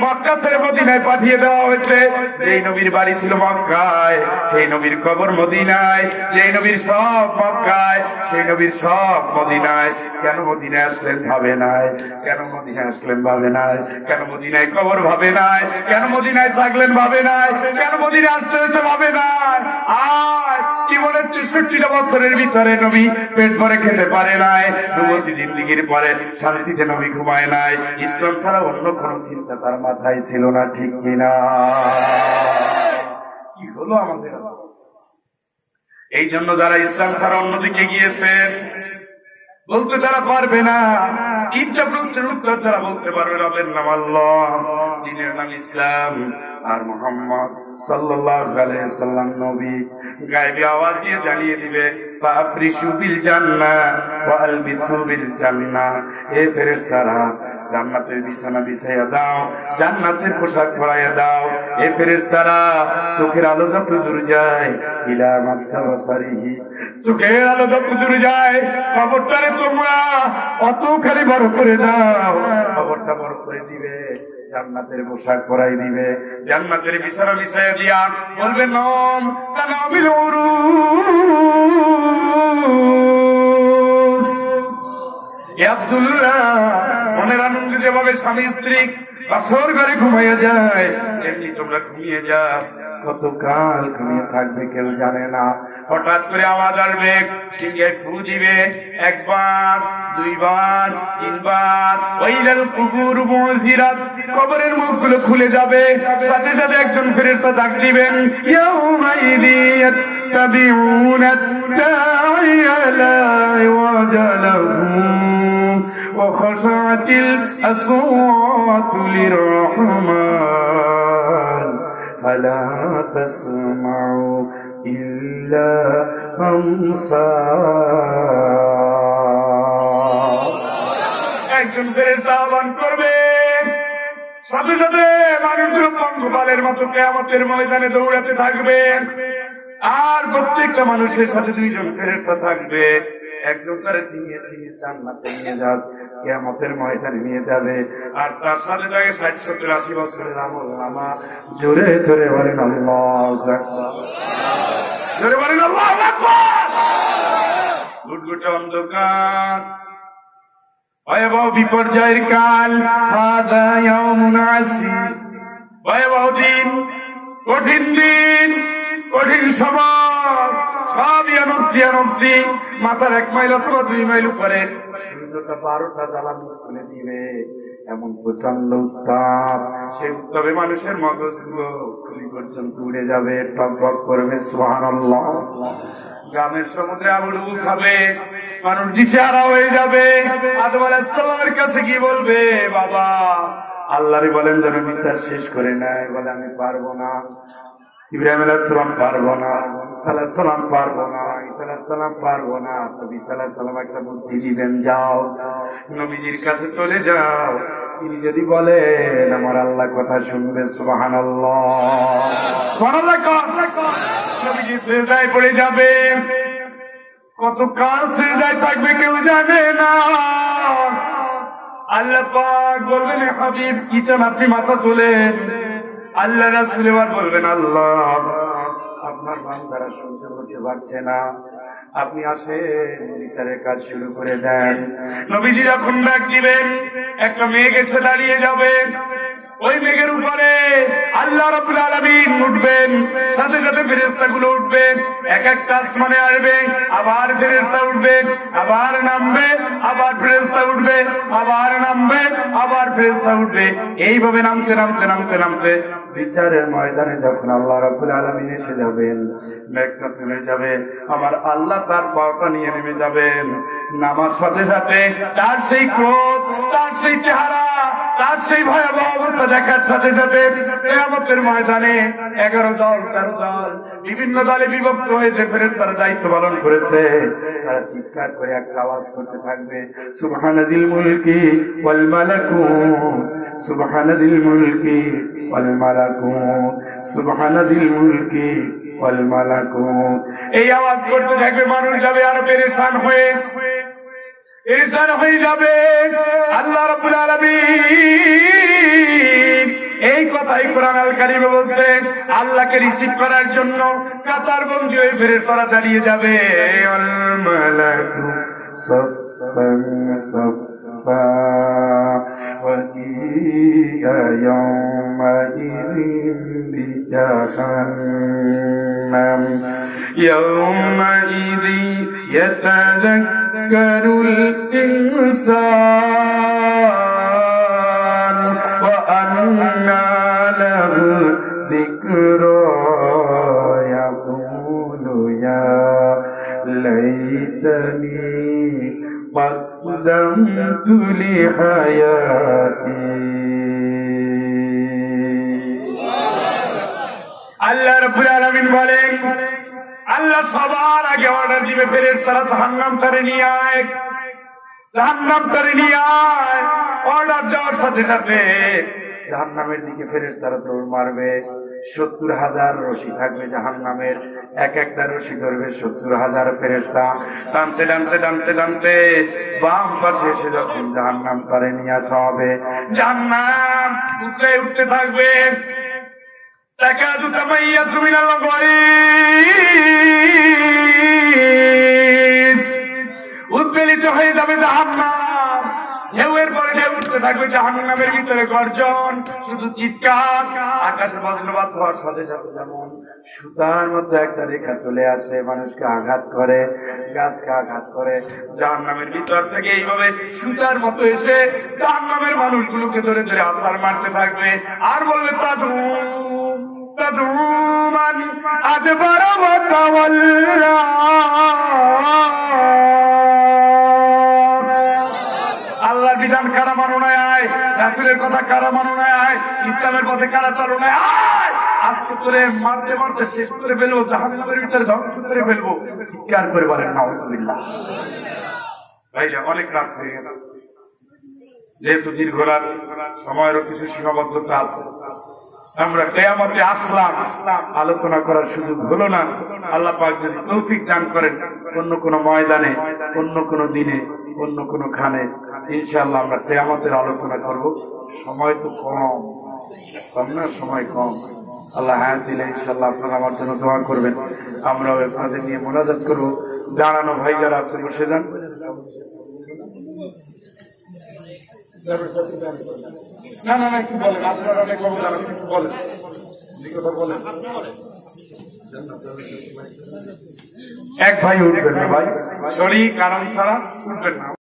মক্কা ছেড়ে মদিনায় পাঠিয়ে দেওয়া হয়েছে। যেই নবীর বাড়ি ছিল মক্কায়, সেই নবীর কবর মদিনায়। যেই নবীর সব মক্কায় সেই নবীর সব মদিনায়। কেন মদিনায় আসলেন ভাবে নাই? কেন মদিনায় আসলেন ভাবে নাই? কেন মদিনায় কবর ভাবে নাই? কেন মদিনায় থাকলেন ভাবে নাই? কেন মদিনায় ভাবে নাই? আর জীবনের তেষট্টিটা বছরের ভিতরে নবী পেট ভরে খেতে পারে নাই পরে নবী ঘুমায় নাই। ছাড়া অন্য কোনো চিন্তা তার মাথায় ছিল না, ঠিক কিনা? কি হলো আমাদের? এই জন্য যারা ইসলাম ছাড়া অন্যদিকে গিয়েছেন বলতে তারা পারবে না। তিনটা প্রশ্নের উত্তর তারা বলতে পারবে, রবের নাম আল্লাহ দিনের নাম ইসলাম আর মোহাম্মদ সাল্লাম জানিয়ে দিবে জান্নাতের বিছানা বিছাইয়া দাও জান্নাতের পোশাক পরাইয়া দাও। এ ফেরেশতারা চোখের আলো যত দূর যায় ইলা মাত্তা বাসারিহি। চোখের আলো যত দূর যায় খবরটারে তোমরা অত খালি বড় করে দাও। খবরটা বড় করে দিবে জান্নাতের পোশাক পরাই দিবে। জান্নাতের বিছানা বিছাইয়া দিয়া বলবে নম এ আব্দুল্লাহ মনের যেভাবে স্বামী স্ত্রী বাসর সরকারে ঘুমাইয়া যায় এমনি তোমরা ঘুমিয়ে যাও। কতকাল ঘুমিয়ে থাকবে কেউ জানে না হঠাৎ করে আওয়াজ আসবে সিংহে ফু দিবে একবার দুইবার তিনবার ওইলাল কুকুর মজিরাত কবরের মুখগুলো খুলে যাবে সাথে সাথে একজন ফেরেশতা ডাক দিবেন ইয়াউমাইদি يتبعون الداعي لا عوج له وخشعت الأصوات للرحمن فلا تسمع إلا همسا একজন ফেরেশতা আহ্বান করবে সাথে সাথে মানুষগুলো পঙ্গপালের মতো কেয়ামতের ময়দানে দৌড়াতে থাকবে আর প্রত্যেকটা মানুষের সাথে দুইজন ফেরেশতা থাকবে একজন তারে চিনিয়ে চিনিয়ে জান্নাতে নিয়ে যাক কেয়ামতের ময়দানে নিয়ে যাবে। আর তার সাথে থাকে ষাট, সত্তর, আশি বছরের আমল নামা জোরে জোরে বলেন জোরে বলেন বিপর্যয়ের কাল। ভয়াবহ দিন। কঠিন দিন, কঠিন সময়। সব মাথার এক মাইল অথবা দুই মাইল উপরে। গ্রামের সমুদ্রে আবুডুবু খাবে। মানুষ দিশেহারা হয়ে যাবে। আদম কাছে কি বলবে? বাবা, আল্লাহরে বলেন যেন বিচার শেষ করে নেয়। বলে, আমি পারব না। ইব্রাহিম আলাইসালাম পারব না সালাহ সালাম পারব না ইসা সালাম পারব না। তবে সালাহ সালাম একটা বুদ্ধি দিবেন, যাও। নবীজির কাছে চলে যাও। তিনি যদি বলেন, আমার আল্লাহ কথা শুনবে সুবাহান নবীজি পড়ে যাবে। কত কাল সেজদায় থাকবে কেউ জানে না। আল্লাহ পাক বলবেন হাবিব, কি আপনি মাথা তোলেন? আল্লাহ রাসুল এবার বলবেন, আল্লাহ, আপনার বান্দারা সহ্য করতে পারছে না। আপনি আসেন, বিচারের কাজ শুরু করে দেন। নবীজি যখন ডাক দিবেন, একটা মেঘ এসে দাঁড়িয়ে যাবে। ওই মেঘের উপরে আল্লাহ রাব্বুল আলামিন উঠবেন। সাথে সাথে ফেরেশতা গুলো উঠবে এক একটা আসমানে আসবে, আবার ফেরেশতা উঠবে, আবার নামবে, আবার ফেরেশতা উঠবে, আবার নামবে, আবার ফেরেশতা উঠবে। এইভাবে নামতে নামতে নামতে নামতে বিচারের ময়দানে যখন আল্লাহ রাবুল আলমী এসে যাবেন মেঘটা থেমে যাবে, আমার আল্লাহ তার পাওটা নিয়ে নেমে যাবেন। নামার সাথে সাথে তার সেই ক্রোধ, তার সেই চেহারা, তার সেই ভয়াবহ অবস্থা দেখার সাথে সাথে কেয়ামতের ময়দানে এগারো দল, তেরো দল, বিভিন্ন দলে বিভক্ত হয়েছে ফেরত তারা দায়িত্ব পালন করেছে। তারা চিৎকার করে একটা আওয়াজ করতে থাকবে সুবহানাদিল মুলকি ওয়াল মালাকুত সুবহানাদিল মুলকি ওয়াল মালাকুত সুবহানাদিল মুলকি এই আওয়াজ করতে থাকবে মানুষ যাবে আরও পেরেশান হয়ে। পেরেশান হয়ে যাবে। আল্লাহ রাব্বুল আলামিন এই কথাই কোরআন আল কারিমে বলছে, আল্লাহকে রিসিভ করার জন্য কাতার বন্দি হয়ে ফেরে তারা দাঁড়িয়ে যাবে। আল মালাকু صفا صفا وجيء يومئذ بجهنم يومئذ يتذكر الإنسان وأنى له ذكرى يقول يا ليتني قدمت لحياتي আল্লাহ রব্বুল আলামিন বলেন আল্লাহ সবার আগে অর্ডার দিবে ফেরের তারা জাহান্নাম তারে নিয়ে আয় জাহান্নাম তারে নিয়ে আয় অর্ডার দেওয়ার সাথে সাথে জাহান নামের দিকে ফেরে তারা দৌড় মারবে সত্তর হাজার রশি থাকবে জাহান নামের এক একটা রশি ধরবে সত্তর হাজার ফেরেস্তা টানতে টানতে টানতে টানতে বাম পাশে এসে যখন জাহান নাম তারে নিয়ে আসা হবে জাহান্নাম উঠতে উঠতে থাকবে। উদ্বেলিত হয়ে যাবে জাহান্নাম। ঢেউয়ের পরে উঠতে থাকবে জাহান্নামের ভিতরে গর্জন, শুধু চিৎকার। আকাশে বজ্রপাত হওয়ার সাথে সাথে যেমন সুতার মতো একটা রেখা চলে আসে, মানুষকে আঘাত করে, গাছকে আঘাত করে। জাহান্নামের ভিতর থেকে এইভাবে সুতার মতো এসে জাহান্নামের মানুষগুলোকে ধরে ধরে আসার মারতে থাকবে। আর বলবে তা তাদু তাদুমান আদবার ওয়া বিধান কারা মানো না আয়। রাসূলের কথা কারা মানো না আয়। ইসলামের পথে কারা চলো না আয়। আজকে তোরে মারতে মারতে শেষ করে ফেলব, জাহান্নামের ভিতরে ধ্বংস করে ফেলব। চিৎকার করে বলেন ভাইরা অনেক রাত হয়ে গেছে। যেহেতু দীর্ঘ রাত, সময়েরও কিছু সীমাবদ্ধতা আছে। আমরা কেয়ামতে আসলাম। আলোচনা করার সুযোগ হলো না। আল্লাহ পাক যদি তৌফিক দান করেন, অন্য কোনো ময়দানে, অন্য কোনো দিনে। অন্য কোনো খানে, ইনশাআল্লাহ আমরা কেয়ামতের আলোচনা করব। সময় তো কম। কম না, সময় কম। আল্লাহ হ্যাঁ দিলে ইনশাল্লাহ আপনারা আমার জন্য দোয়া করবেন। আমরাও আপনাদের নিয়ে মোনাজাত করব। দাঁড়ানো ভাই যারা আছে, বসে যান। না না না, একটু বলেন। আপনারা অনেক বলেন। কথা বলেন। এক ভাই উঠবেন না ভাই। শরীর কারণ ছাড়া উঠবেন না।